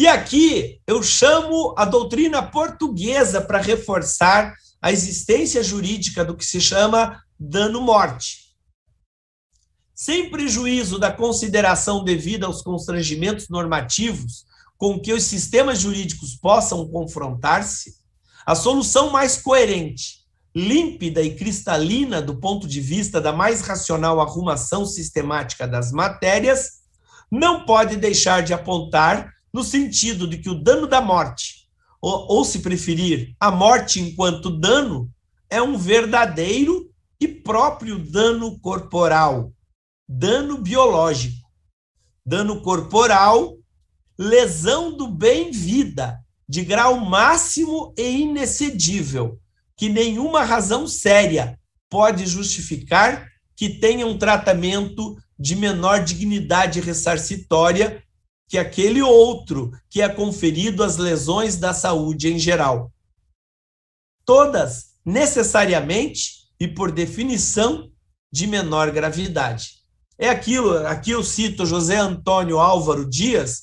E aqui eu chamo a doutrina portuguesa para reforçar a existência jurídica do que se chama dano-morte. Sem prejuízo da consideração devida aos constrangimentos normativos com que os sistemas jurídicos possam confrontar-se, a solução mais coerente, límpida e cristalina do ponto de vista da mais racional arrumação sistemática das matérias, não pode deixar de apontar no sentido de que o dano da morte, ou, ou se preferir, a morte enquanto dano, é um verdadeiro e próprio dano corporal, dano biológico. Dano corporal, lesão do bem-vida, de grau máximo e inexcedível, que nenhuma razão séria pode justificar que tenha um tratamento de menor dignidade ressarcitória que aquele outro que é conferido às lesões da saúde em geral. Todas, necessariamente e por definição, de menor gravidade. É aquilo, aqui eu cito José Antônio Álvaro Dias,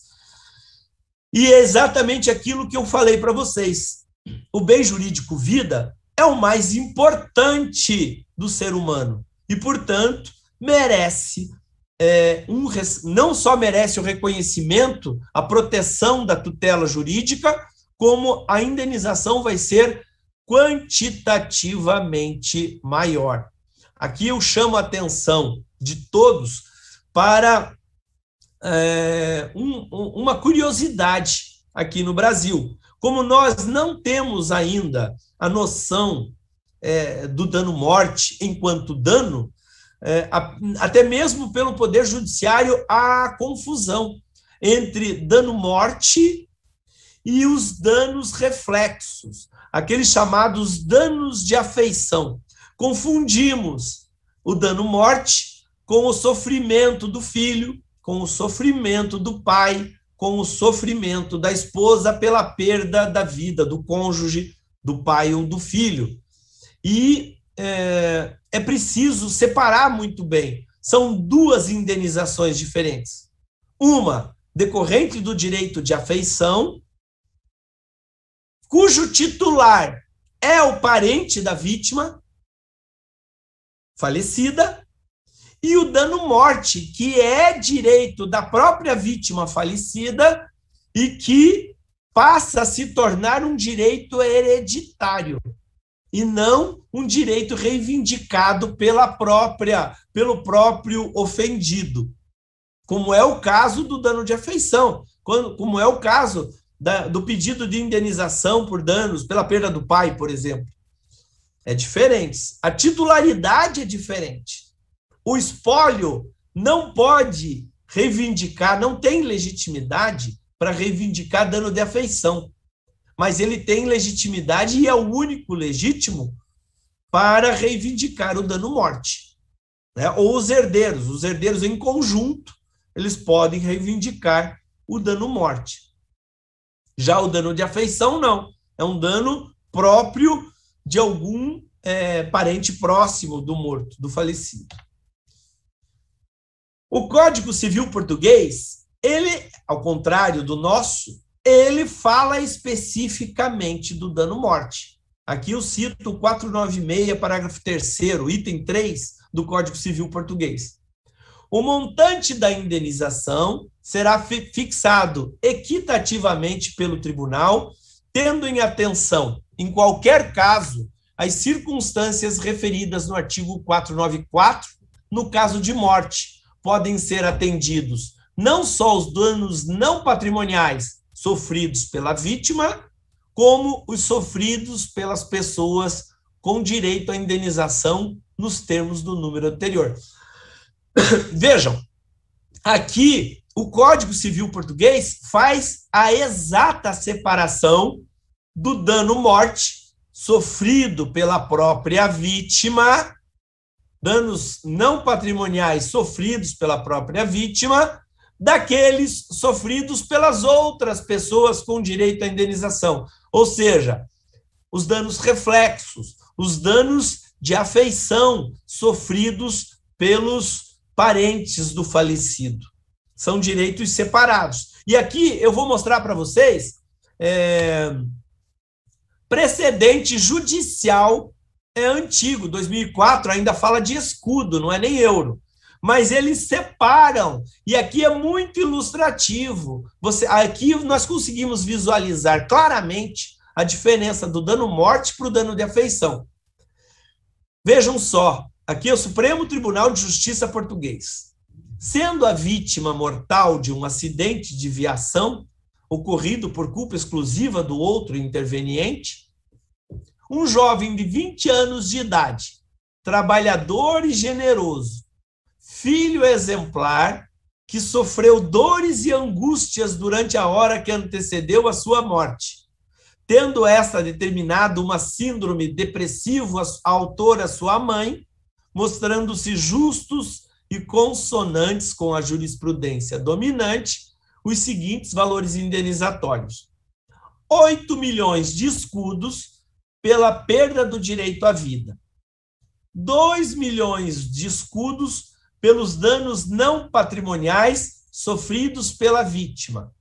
e é exatamente aquilo que eu falei para vocês. O bem jurídico vida é o mais importante do ser humano e, portanto, merece é, um, não só merece o reconhecimento, a proteção da tutela jurídica, como a indenização vai ser quantitativamente maior. Aqui eu chamo a atenção de todos para é, um, uma curiosidade aqui no Brasil. Como nós não temos ainda a noção é, do dano-morte enquanto dano, é, a, até mesmo pelo Poder Judiciário, há confusão entre dano-morte e os danos reflexos, aqueles chamados danos de afeição. Confundimos o dano-morte com o sofrimento do filho, com o sofrimento do pai, com o sofrimento da esposa pela perda da vida do cônjuge, do pai ou do filho. E é, é preciso separar muito bem. São duas indenizações diferentes. Uma decorrente do direito de afeição, cujo titular é o parente da vítima falecida, e o dano-morte, que é direito da própria vítima falecida e que passa a se tornar um direito hereditário e não um direito reivindicado pela própria pelo próprio ofendido, como é o caso do dano de afeição, quando, como é o caso da, do pedido de indenização por danos pela perda do pai, por exemplo. É diferente. A titularidade é diferente. O espólio não pode reivindicar, não tem legitimidade para reivindicar dano de afeição. Mas ele tem legitimidade e é o único legítimo para reivindicar o dano-morte. Né? Ou os herdeiros, os herdeiros em conjunto, eles podem reivindicar o dano-morte. Já o dano de afeição, não. É um dano próprio de algum é, parente próximo do morto, do falecido. O Código Civil Português, ele, ao contrário do nosso, ele fala especificamente do dano-morte. Aqui eu cito o 496, parágrafo 3 item 3 do Código Civil Português. O montante da indenização será fixado equitativamente pelo tribunal, tendo em atenção, em qualquer caso, as circunstâncias referidas no artigo 494, no caso de morte. Podem ser atendidos não só os danos não patrimoniais sofridos pela vítima, como os sofridos pelas pessoas com direito à indenização nos termos do número anterior. *coughs* Vejam, aqui o Código Civil Português faz a exata separação do dano-morte sofrido pela própria vítima, danos não patrimoniais sofridos pela própria vítima, daqueles sofridos pelas outras pessoas com direito à indenização. Ou seja, os danos reflexos, os danos de afeição sofridos pelos parentes do falecido. São direitos separados. E aqui eu vou mostrar para vocês é, precedente judicial é antigo, 2004 ainda fala de escudo, não é nem euro mas eles separam. E aqui é muito ilustrativo. Você, aqui nós conseguimos visualizar claramente a diferença do dano morte para o dano de afeição. Vejam só, aqui é o Supremo Tribunal de Justiça português. Sendo a vítima mortal de um acidente de viação ocorrido por culpa exclusiva do outro interveniente, um jovem de 20 anos de idade, trabalhador e generoso, filho exemplar que sofreu dores e angústias durante a hora que antecedeu a sua morte. Tendo esta determinado uma síndrome depressiva autora sua mãe, mostrando-se justos e consonantes com a jurisprudência dominante, os seguintes valores indenizatórios: 8 milhões de escudos pela perda do direito à vida, 2 milhões de escudos pelos danos não patrimoniais sofridos pela vítima.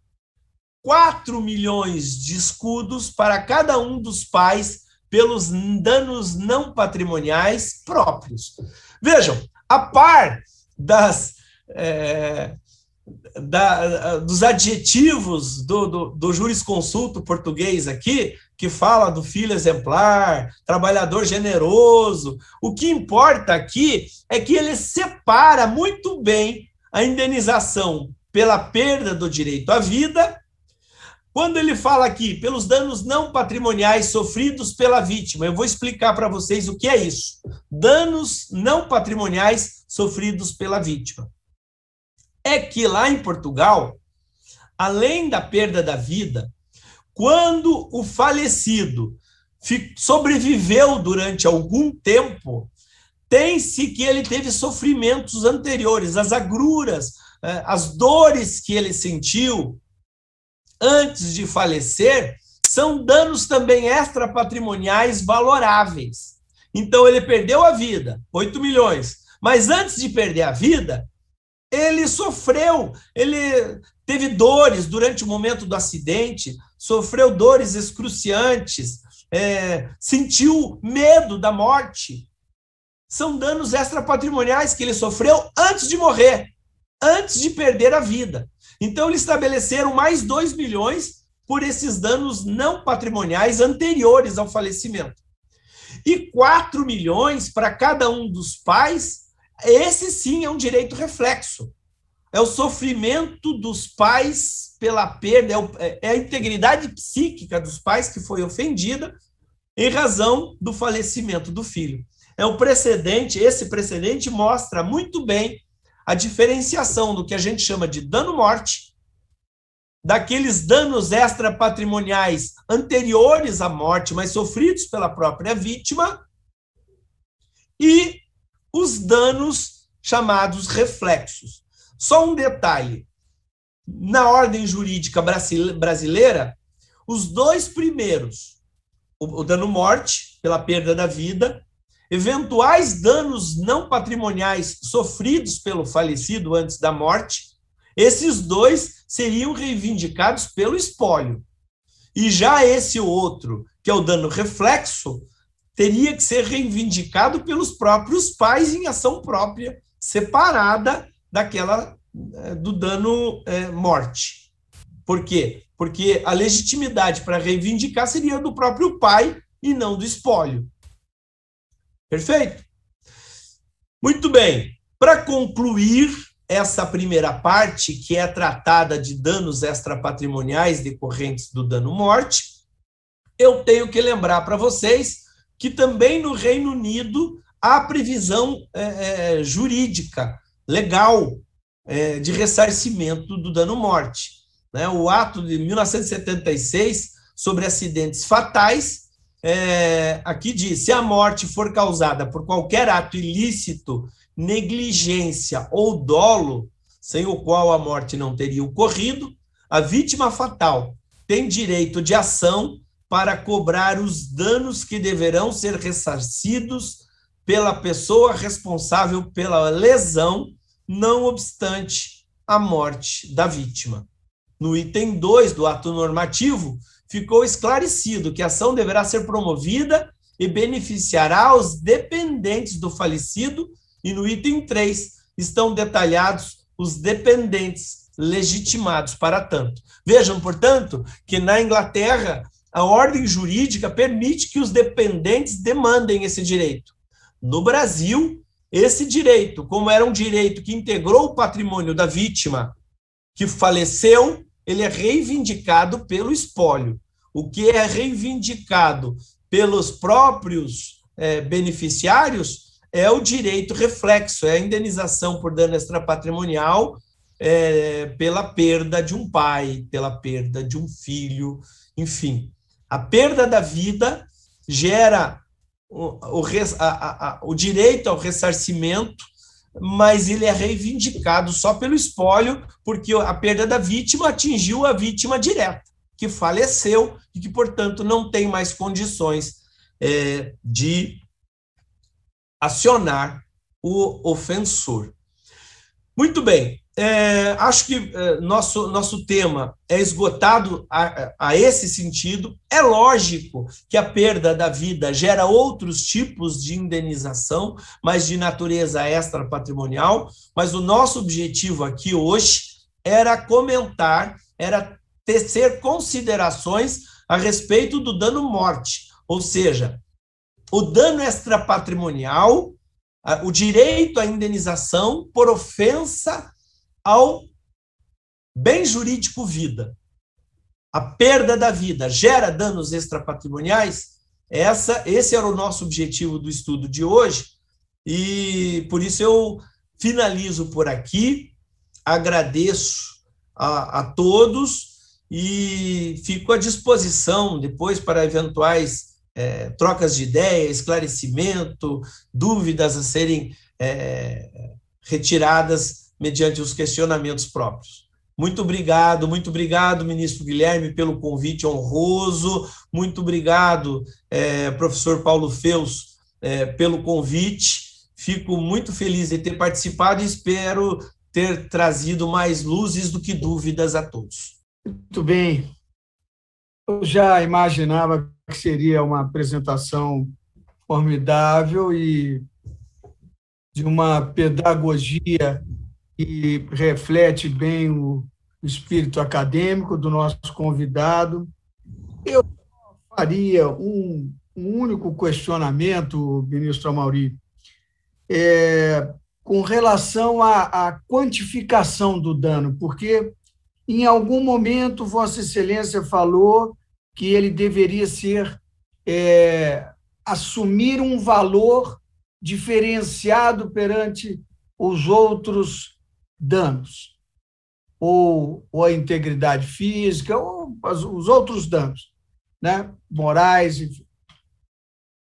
4 milhões de escudos para cada um dos pais pelos danos não patrimoniais próprios. Vejam, a par das, é, da, dos adjetivos do, do, do jurisconsulto português aqui, que fala do filho exemplar, trabalhador generoso. O que importa aqui é que ele separa muito bem a indenização pela perda do direito à vida. Quando ele fala aqui pelos danos não patrimoniais sofridos pela vítima, eu vou explicar para vocês o que é isso. Danos não patrimoniais sofridos pela vítima. É que lá em Portugal, além da perda da vida, quando o falecido sobreviveu durante algum tempo, tem-se que ele teve sofrimentos anteriores, as agruras, eh, as dores que ele sentiu antes de falecer, são danos também extrapatrimoniais valoráveis. Então, ele perdeu a vida, 8 milhões, mas antes de perder a vida, ele sofreu, ele teve dores durante o momento do acidente, sofreu dores excruciantes, é, sentiu medo da morte. São danos extrapatrimoniais que ele sofreu antes de morrer, antes de perder a vida. Então, eles estabeleceram mais 2 milhões por esses danos não patrimoniais anteriores ao falecimento. E 4 milhões para cada um dos pais, esse sim é um direito reflexo é o sofrimento dos pais pela perda, é, é, é, a integridade psíquica dos pais que foi ofendida em razão do falecimento do filho. É o precedente, esse precedente mostra muito bem a diferenciação do que a gente chama de dano-morte, daqueles danos extrapatrimoniais anteriores à morte, mas sofridos pela própria vítima, e os danos chamados reflexos. Só um detalhe: na ordem jurídica brasileira, os dois primeiros, o dano-morte, pela perda da vida, eventuais danos não patrimoniais sofridos pelo falecido antes da morte, esses dois seriam reivindicados pelo espólio. E já esse outro, que é o dano reflexo, teria que ser reivindicado pelos próprios pais em ação própria, separada daquela eh, do dano é, morte. Por quê? Porque a legitimidade para reivindicar seria do próprio pai e não do espólio. Perfeito? Muito bem. Para concluir essa primeira parte, que é tratada de danos extrapatrimoniais decorrentes do dano morte, eu tenho que lembrar para vocês que também no Reino Unido há previsão é, é, jurídica, legal, é, de ressarcimento do dano-morte. Né? O ato de 1976 sobre acidentes fatais, é, aqui diz: se a morte for causada por qualquer ato ilícito, negligência ou dolo, sem o qual a morte não teria ocorrido, a vítima fatal tem direito de ação para cobrar os danos que deverão ser ressarcidos pela pessoa responsável pela lesão, não obstante a morte da vítima. No item 2 do ato normativo, ficou esclarecido que a ação deverá ser promovida e beneficiará os dependentes do falecido, e no item 3 estão detalhados os dependentes legitimados para tanto. Vejam, portanto, que na Inglaterra a ordem jurídica permite que os dependentes demandem esse direito. No Brasil, esse direito, como era um direito que integrou o patrimônio da vítima que faleceu, ele é reivindicado pelo espólio. O que é reivindicado pelos próprios é, beneficiários é o direito reflexo, é a indenização por dano extrapatrimonial é, pela perda de um pai, pela perda de um filho, enfim. A perda da vida gera o, a, a, o direito ao ressarcimento, mas ele é reivindicado só pelo espólio, porque a perda da vítima atingiu a vítima direta, que faleceu e que, portanto, não tem mais condições é, de acionar o ofensor. Muito bem, é, acho que é, nosso, nosso tema é esgotado a, a, esse sentido. É lógico que a perda da vida gera outros tipos de indenização, mas de natureza extrapatrimonial. Mas o nosso objetivo aqui hoje era comentar, era tecer considerações a respeito do dano-morte, ou seja, o dano extrapatrimonial, o direito à indenização por ofensa ao bem jurídico vida. A perda da vida gera danos extrapatrimoniais? Essa, esse era o nosso objetivo do estudo de hoje, e por isso eu finalizo por aqui, agradeço a, a todos e fico à disposição depois para eventuais é, trocas de ideia, esclarecimento, dúvidas a serem é, retiradas mediante os questionamentos próprios. Muito obrigado, muito obrigado, ministro Guilherme, pelo convite honroso. Muito obrigado, é, professor Paulo Feus, é, pelo convite. Fico muito feliz de ter participado e espero ter trazido mais luzes do que dúvidas a todos. Muito bem. Eu já imaginava que seria uma apresentação formidável e de uma pedagogia e reflete bem o espírito acadêmico do nosso convidado. Eu faria um, um único questionamento, ministro Amauri, é, com relação à, à quantificação do dano, porque em algum momento Vossa Excelência falou que ele deveria ser é, assumir um valor diferenciado perante os outros danos, ou, ou a integridade física, ou os outros danos, né? morais, enfim.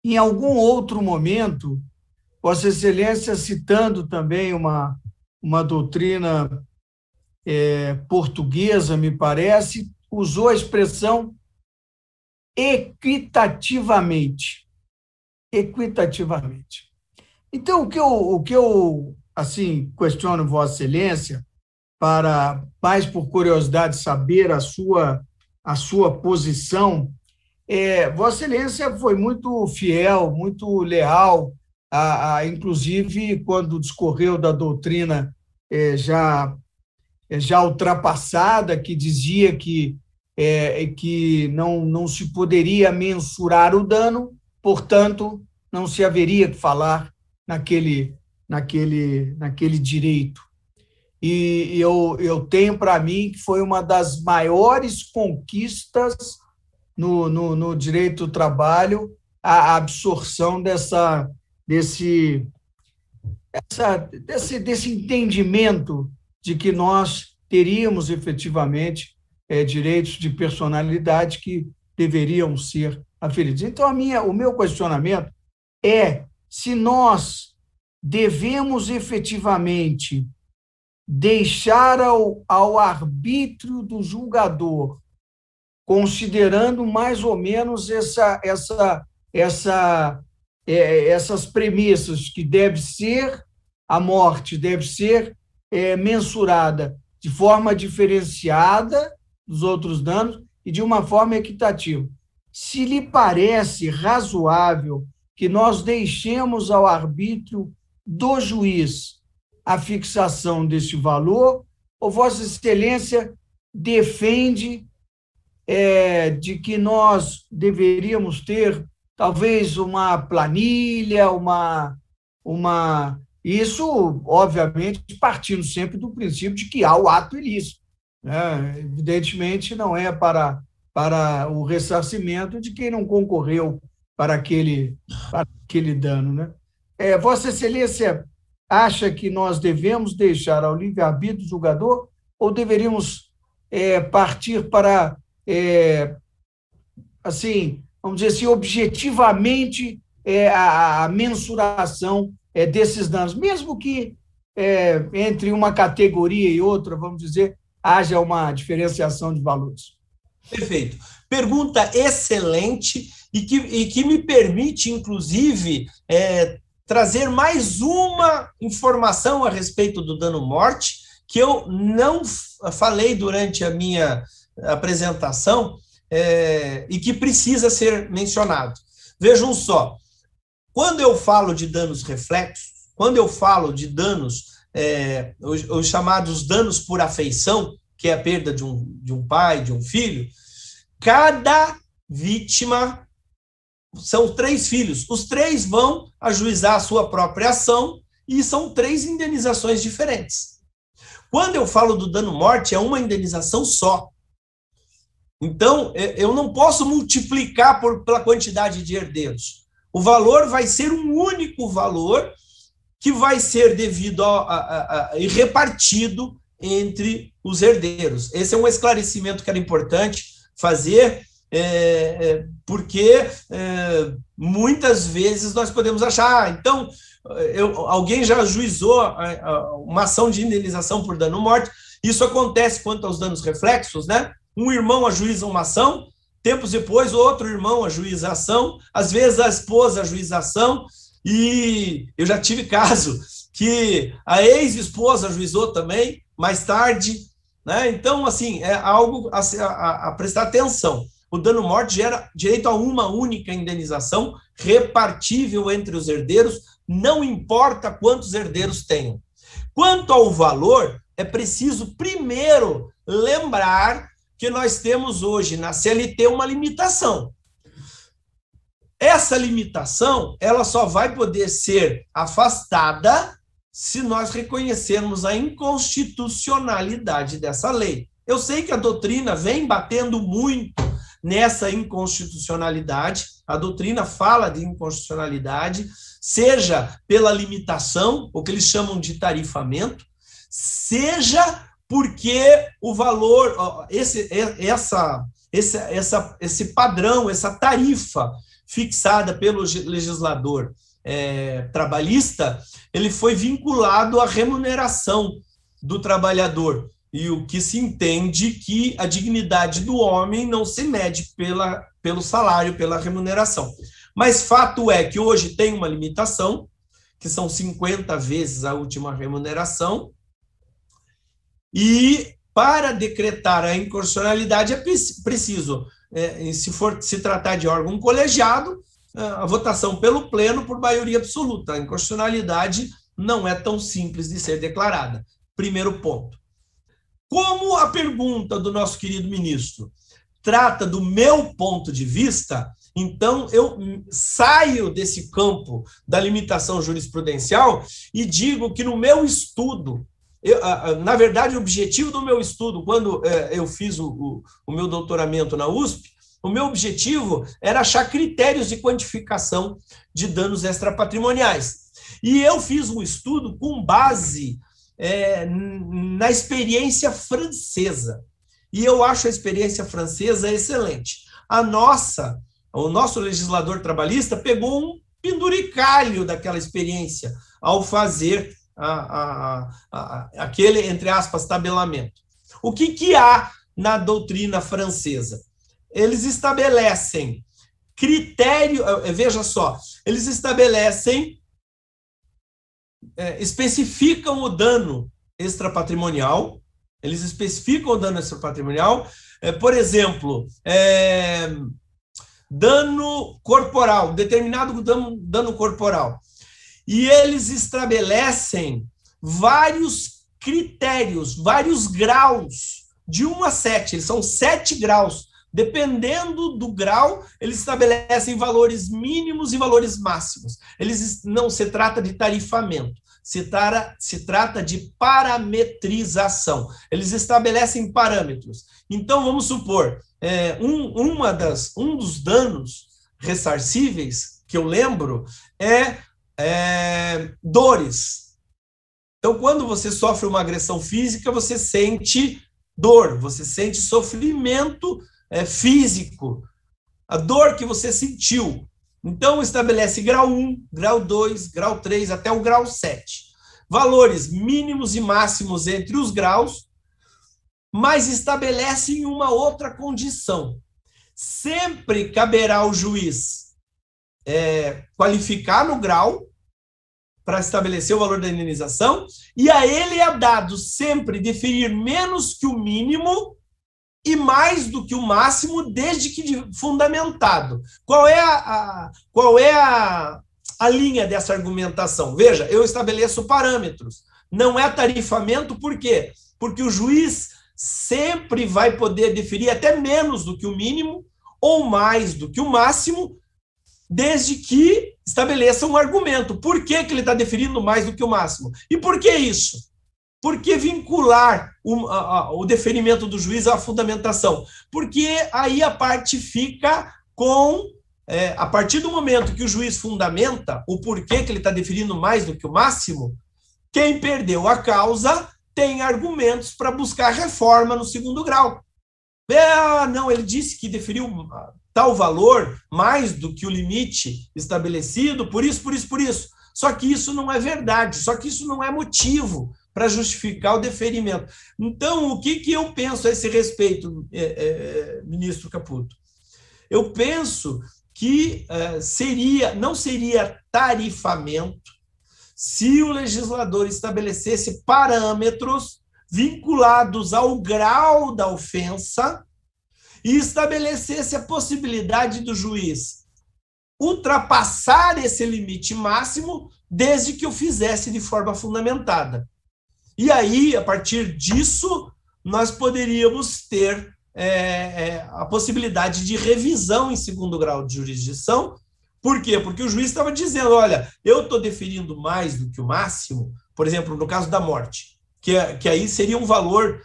Em algum outro momento, Vossa Excelência, citando também uma, uma doutrina é, portuguesa, me parece, usou a expressão equitativamente. Equitativamente. Então, o que eu, o que eu assim, questiono Vossa Excelência, para, mais por curiosidade, saber a sua, a sua posição, é, Vossa Excelência foi muito fiel, muito leal, a, a inclusive quando discorreu da doutrina é, já, é, já ultrapassada, que dizia que, é, que não, não se poderia mensurar o dano, portanto, não se haveria que falar naquele naquele, naquele direito. E eu, eu tenho para mim que foi uma das maiores conquistas no, no, no direito do trabalho a absorção dessa, desse, essa, desse, desse entendimento de que nós teríamos efetivamente é, direitos de personalidade que deveriam ser aferidos. Então, a minha, o meu questionamento é se nós devemos efetivamente deixar ao, ao arbítrio do julgador, considerando mais ou menos essa, essa, essa, é, essas premissas que deve ser a morte deve ser é, mensurada de forma diferenciada dos outros danos e de uma forma equitativa. Se lhe parece razoável que nós deixemos ao arbítrio do juiz a fixação deste valor, ou Vossa Excelência defende é, de que nós deveríamos ter talvez uma planilha, uma, uma. Isso, obviamente, partindo sempre do princípio de que há o ato ilícito. Né? Evidentemente, não é para, para o ressarcimento de quem não concorreu para aquele, para aquele dano. Né? É, Vossa Excelência acha que nós devemos deixar ao livre-arbítrio do julgador ou deveríamos é, partir para, é, assim, vamos dizer assim, objetivamente é, a, a, mensuração é, desses danos, mesmo que é, entre uma categoria e outra, vamos dizer, haja uma diferenciação de valores? Perfeito. Pergunta excelente e que, e que me permite, inclusive, é, trazer mais uma informação a respeito do dano-morte, que eu não falei durante a minha apresentação é, e que precisa ser mencionado. Vejam só, quando eu falo de danos reflexos, quando eu falo de danos, é, os, os, chamados danos por afeição, que é a perda de um, de um pai, de um filho, cada vítima são três filhos. Os três vão ajuizar a sua própria ação e são três indenizações diferentes. Quando eu falo do dano-morte, é uma indenização só. Então, é, eu não posso multiplicar por, pela quantidade de herdeiros. O valor vai ser um único valor que vai ser devido e repartido entre os herdeiros. Esse é um esclarecimento que era importante fazer é, é, porque é, muitas vezes nós podemos achar, ah, então, eu, alguém já ajuizou a, a, uma ação de indenização por dano-morte, isso acontece quanto aos danos reflexos, né? Um irmão ajuiza uma ação, tempos depois outro irmão ajuiza a ação, às vezes a esposa ajuiza a ação, e eu já tive *laughs* caso que a ex-esposa ajuizou também, mais tarde, né? Então, assim, é algo a, a, a prestar atenção o dano-morte gera direito a uma única indenização repartível entre os herdeiros, não importa quantos herdeiros tenham. Quanto ao valor, é preciso primeiro lembrar que nós temos hoje na CLT uma limitação. Essa limitação, ela só vai poder ser afastada se nós reconhecermos a inconstitucionalidade dessa lei. Eu sei que a doutrina vem batendo muito nessa inconstitucionalidade. A doutrina fala de inconstitucionalidade, seja pela limitação, o que eles chamam de tarifamento, seja porque o valor, esse, essa, esse, essa, esse padrão, essa tarifa fixada pelo legislador é, trabalhista, ele foi vinculado à remuneração do trabalhador. E o que se entende que a dignidade do homem não se mede pela, pelo salário, pela remuneração. Mas fato é que hoje tem uma limitação, que são 50 vezes a última remuneração, e para decretar a inconstitucionalidade é preciso, é, se for se tratar de órgão colegiado, a votação pelo pleno por maioria absoluta. A inconstitucionalidade não é tão simples de ser declarada. Primeiro ponto. Como a pergunta do nosso querido ministro trata do meu ponto de vista, então eu saio desse campo da limitação jurisprudencial e digo que no meu estudo eu, na verdade, o objetivo do meu estudo, quando é, eu fiz o, o, meu doutoramento na USP, o meu objetivo era achar critérios de quantificação de danos extrapatrimoniais. E eu fiz um estudo com base é, na experiência francesa. E eu acho a experiência francesa excelente. A nossa, o nosso legislador trabalhista pegou um penduricalho daquela experiência ao fazer a, a, a, aquele, entre aspas, tabelamento. O que, que há na doutrina francesa? Eles estabelecem critério, eh, veja só, eles estabelecem, é, especificam o dano extrapatrimonial, eles especificam o dano extrapatrimonial, é, por exemplo, é, dano corporal, determinado dano, dano corporal. E eles estabelecem vários critérios, vários graus, de 1 a 7. Eles são sete graus. Dependendo do grau, eles estabelecem valores mínimos e valores máximos. Eles não se trata de tarifamento, se, tara, se trata de parametrização. Eles estabelecem parâmetros. Então, vamos supor, é, um, uma das, um dos danos ressarcíveis que eu lembro é é, dores. Então, quando você sofre uma agressão física, você sente dor, você sente sofrimento é, físico, a dor que você sentiu. Então, estabelece grau 1, grau 2, grau 3, até o grau 7. Valores mínimos e máximos entre os graus, mas estabelecem uma outra condição. Sempre caberá ao juiz é, qualificar no grau para estabelecer o valor da indenização, e a ele é dado sempre deferir menos que o mínimo e mais do que o máximo, desde que fundamentado. Qual é a, a qual é a, a linha dessa argumentação? Veja, eu estabeleço parâmetros. Não é tarifamento, por quê? Porque o juiz sempre vai poder deferir até menos do que o mínimo ou mais do que o máximo, desde que estabeleça um argumento. Por que, que ele está definindo mais do que o máximo? E por que isso? Por que vincular o, a, o deferimento do juiz à fundamentação? Porque aí a parte fica com. É, a partir do momento que o juiz fundamenta o porquê que ele está definindo mais do que o máximo, quem perdeu a causa tem argumentos para buscar reforma no segundo grau. Ah, não, ele disse que deferiu tal valor mais do que o limite estabelecido, por isso, por isso, por isso. Só que isso não é verdade, só que isso não é motivo para justificar o deferimento. Então, o que, que eu penso a esse respeito, é, é, ministro Caputo? Eu penso que é, seria, não seria tarifamento se o legislador estabelecesse parâmetros vinculados ao grau da ofensa e estabelecesse a possibilidade do juiz ultrapassar esse limite máximo desde que o fizesse de forma fundamentada. E aí, a partir disso, nós poderíamos ter é, é, a possibilidade de revisão em segundo grau de jurisdição. Por quê? Porque o juiz estava dizendo: olha, eu estou definindo mais do que o máximo, por exemplo, no caso da morte, que, que aí seria um valor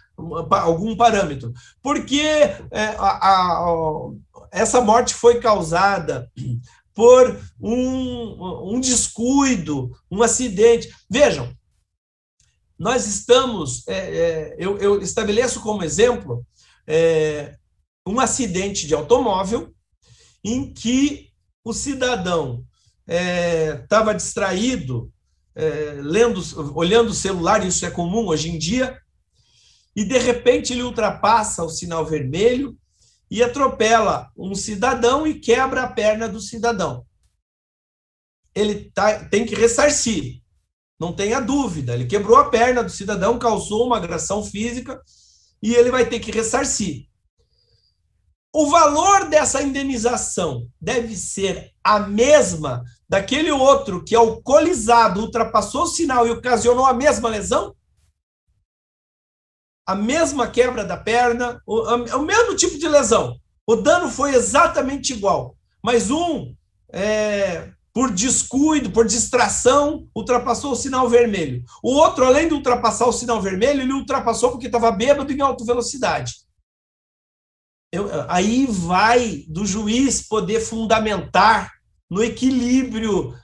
algum parâmetro. Porque é, a, a, essa morte foi causada por um, um descuido, um acidente. Vejam, nós estamos, é, é, eu, eu, estabeleço como exemplo é, um acidente de automóvel em que o cidadão estava é, distraído, é, lendo, olhando o celular, isso é comum hoje em dia, e de repente ele ultrapassa o sinal vermelho e atropela um cidadão e quebra a perna do cidadão. Ele tá, tem que ressarcir, não tenha dúvida. Ele quebrou a perna do cidadão, causou uma agressão física e ele vai ter que ressarcir. O valor dessa indenização deve ser a mesma daquele outro que, alcoolizado, ultrapassou o sinal e ocasionou a mesma lesão? A mesma quebra da perna, o, o mesmo tipo de lesão. O dano foi exatamente igual, mas um, é, por descuido, por distração, ultrapassou o sinal vermelho. O outro, além de ultrapassar o sinal vermelho, ele ultrapassou porque estava bêbado em alta velocidade. Eu, aí vai do juiz poder fundamentar no equilíbrio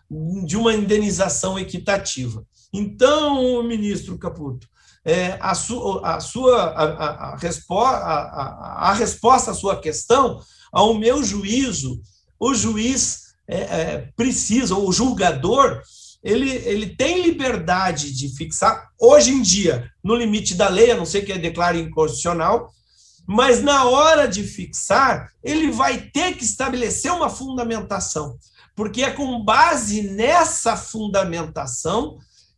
de uma indenização equitativa. Então, ministro Caputo, é, a, su, a, sua a, a, respo, a, a, resposta à sua questão, ao meu juízo, o juiz é, é, precisa, o julgador, ele, ele tem liberdade de fixar, hoje em dia, no limite da lei, a não ser que ele declare inconstitucional, mas na hora de fixar, ele vai ter que estabelecer uma fundamentação, porque é com base nessa fundamentação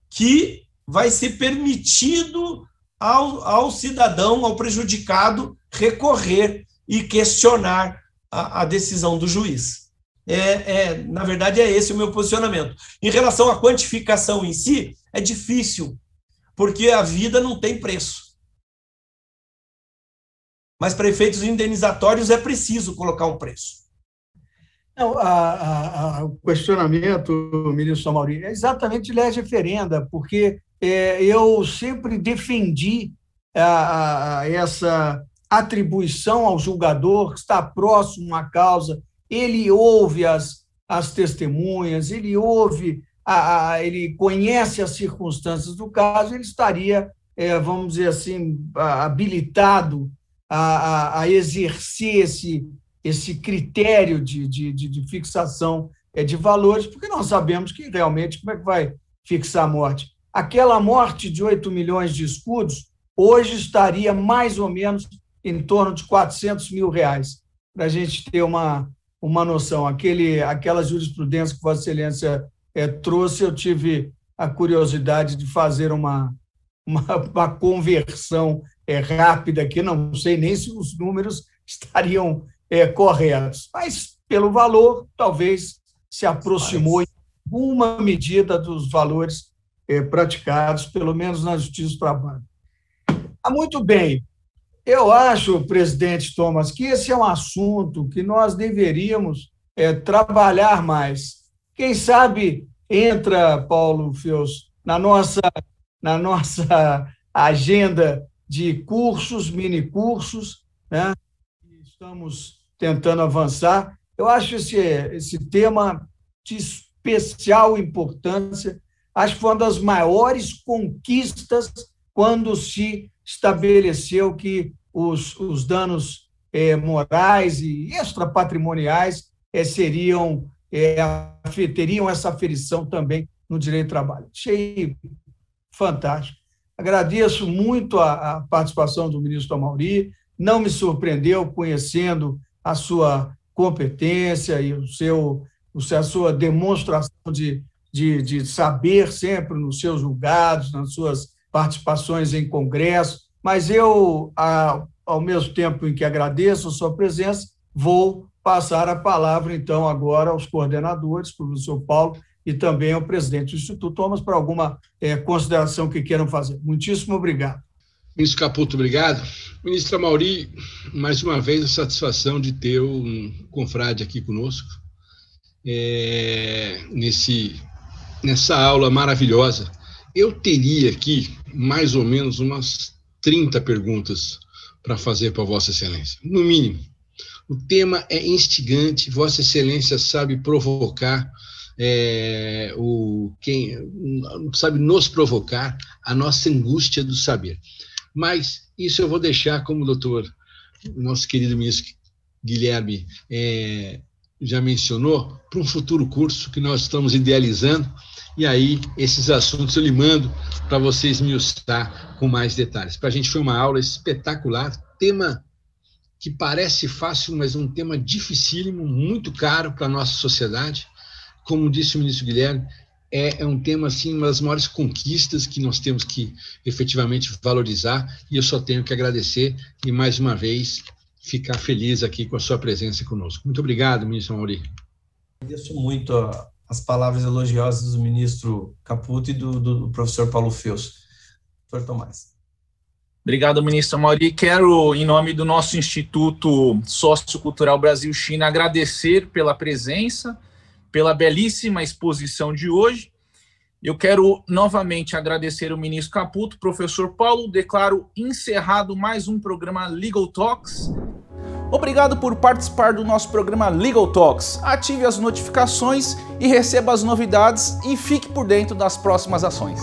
que vai ser permitido ao, ao cidadão, ao prejudicado, recorrer e questionar a, a decisão do juiz. É, é, na verdade, é esse o meu posicionamento. Em relação à quantificação em si, é difícil, porque a vida não tem preço. Mas para efeitos indenizatórios é preciso colocar um preço. Não, a, a, o questionamento, ministro Samauri, é exatamente lege ferenda, porque é, eu sempre defendi a, essa atribuição ao julgador que está próximo à causa, ele ouve as, as testemunhas, ele ouve, a, ele conhece as circunstâncias do caso, ele estaria, é, vamos dizer assim, habilitado a, a, a exercer esse, esse critério de, de, de, fixação é, de valores, porque nós sabemos que realmente como é que vai fixar a morte. Aquela morte de 8 milhões de escudos hoje estaria mais ou menos em torno de 400 mil reais, para a gente ter uma, uma noção. Aquele, aquela jurisprudência que Vossa Excelência é, trouxe, eu tive a curiosidade de fazer uma, uma, uma conversão é, rápida aqui, não sei nem se os números *laughs* estariam é, corretos, mas pelo valor, talvez se aproximou em alguma medida dos valores praticados, pelo menos na Justiça do Trabalho. Ah, muito bem. Eu acho, presidente Thomas, que esse é um assunto que nós deveríamos é, trabalhar mais. Quem sabe entra, Paulo Fios, na nossa, na nossa *laughs* agenda de cursos, mini cursos, né? Estamos tentando avançar. Eu acho esse, esse tema de especial importância. Acho que foi uma das maiores conquistas quando se estabeleceu que os, os danos é, morais e extrapatrimoniais é, seriam é, teriam essa aferição também no direito do trabalho. Achei fantástico. Agradeço muito a, a participação do ministro Amauri, não me surpreendeu conhecendo a sua competência e o seu, a sua demonstração de, de, de saber sempre nos seus julgados, nas suas participações em congresso, mas eu, ao mesmo tempo em que agradeço a sua presença, vou passar a palavra, então, agora aos coordenadores, professor Paulo e também ao presidente do Instituto Thomas para alguma é, consideração que queiram fazer. Muitíssimo obrigado. Ministro Caputo, obrigado. Ministra Mauri, mais uma vez a satisfação de ter um confrade aqui conosco, é, nesse, nessa aula maravilhosa. Eu teria aqui mais ou menos umas 30 perguntas para fazer para Vossa Excelência, no mínimo. O tema é instigante, Vossa Excelência sabe provocar é, o quem sabe nos provocar a nossa angústia do saber. Mas isso eu vou deixar como o doutor, nosso querido ministro Guilherme, é, já mencionou, para um futuro curso que nós estamos idealizando. E aí, esses assuntos eu lhe mando para vocês me usar com mais detalhes. Para a gente foi uma aula espetacular, tema que parece fácil, mas um tema dificílimo, muito caro para a nossa sociedade. Como disse o ministro Guilherme, é, é, um tema, assim, uma das maiores conquistas que nós temos que efetivamente valorizar, e eu só tenho que agradecer e, mais uma vez, ficar feliz aqui com a sua presença conosco. Muito obrigado, ministro Mauri. Agradeço muito as palavras elogiosas do ministro Caputo e do, do professor Paulo Feus. Doutor Tomás. Obrigado, ministro Mauri. Quero, em nome do nosso Instituto Sociocultural Brasil-China, agradecer pela presença, pela belíssima exposição de hoje. Eu quero novamente agradecer o ministro Caputo, professor Paulo. Declaro encerrado mais um programa Legal Talks. Obrigado por participar do nosso programa Legal Talks. Ative as notificações e receba as novidades e fique por dentro das próximas ações.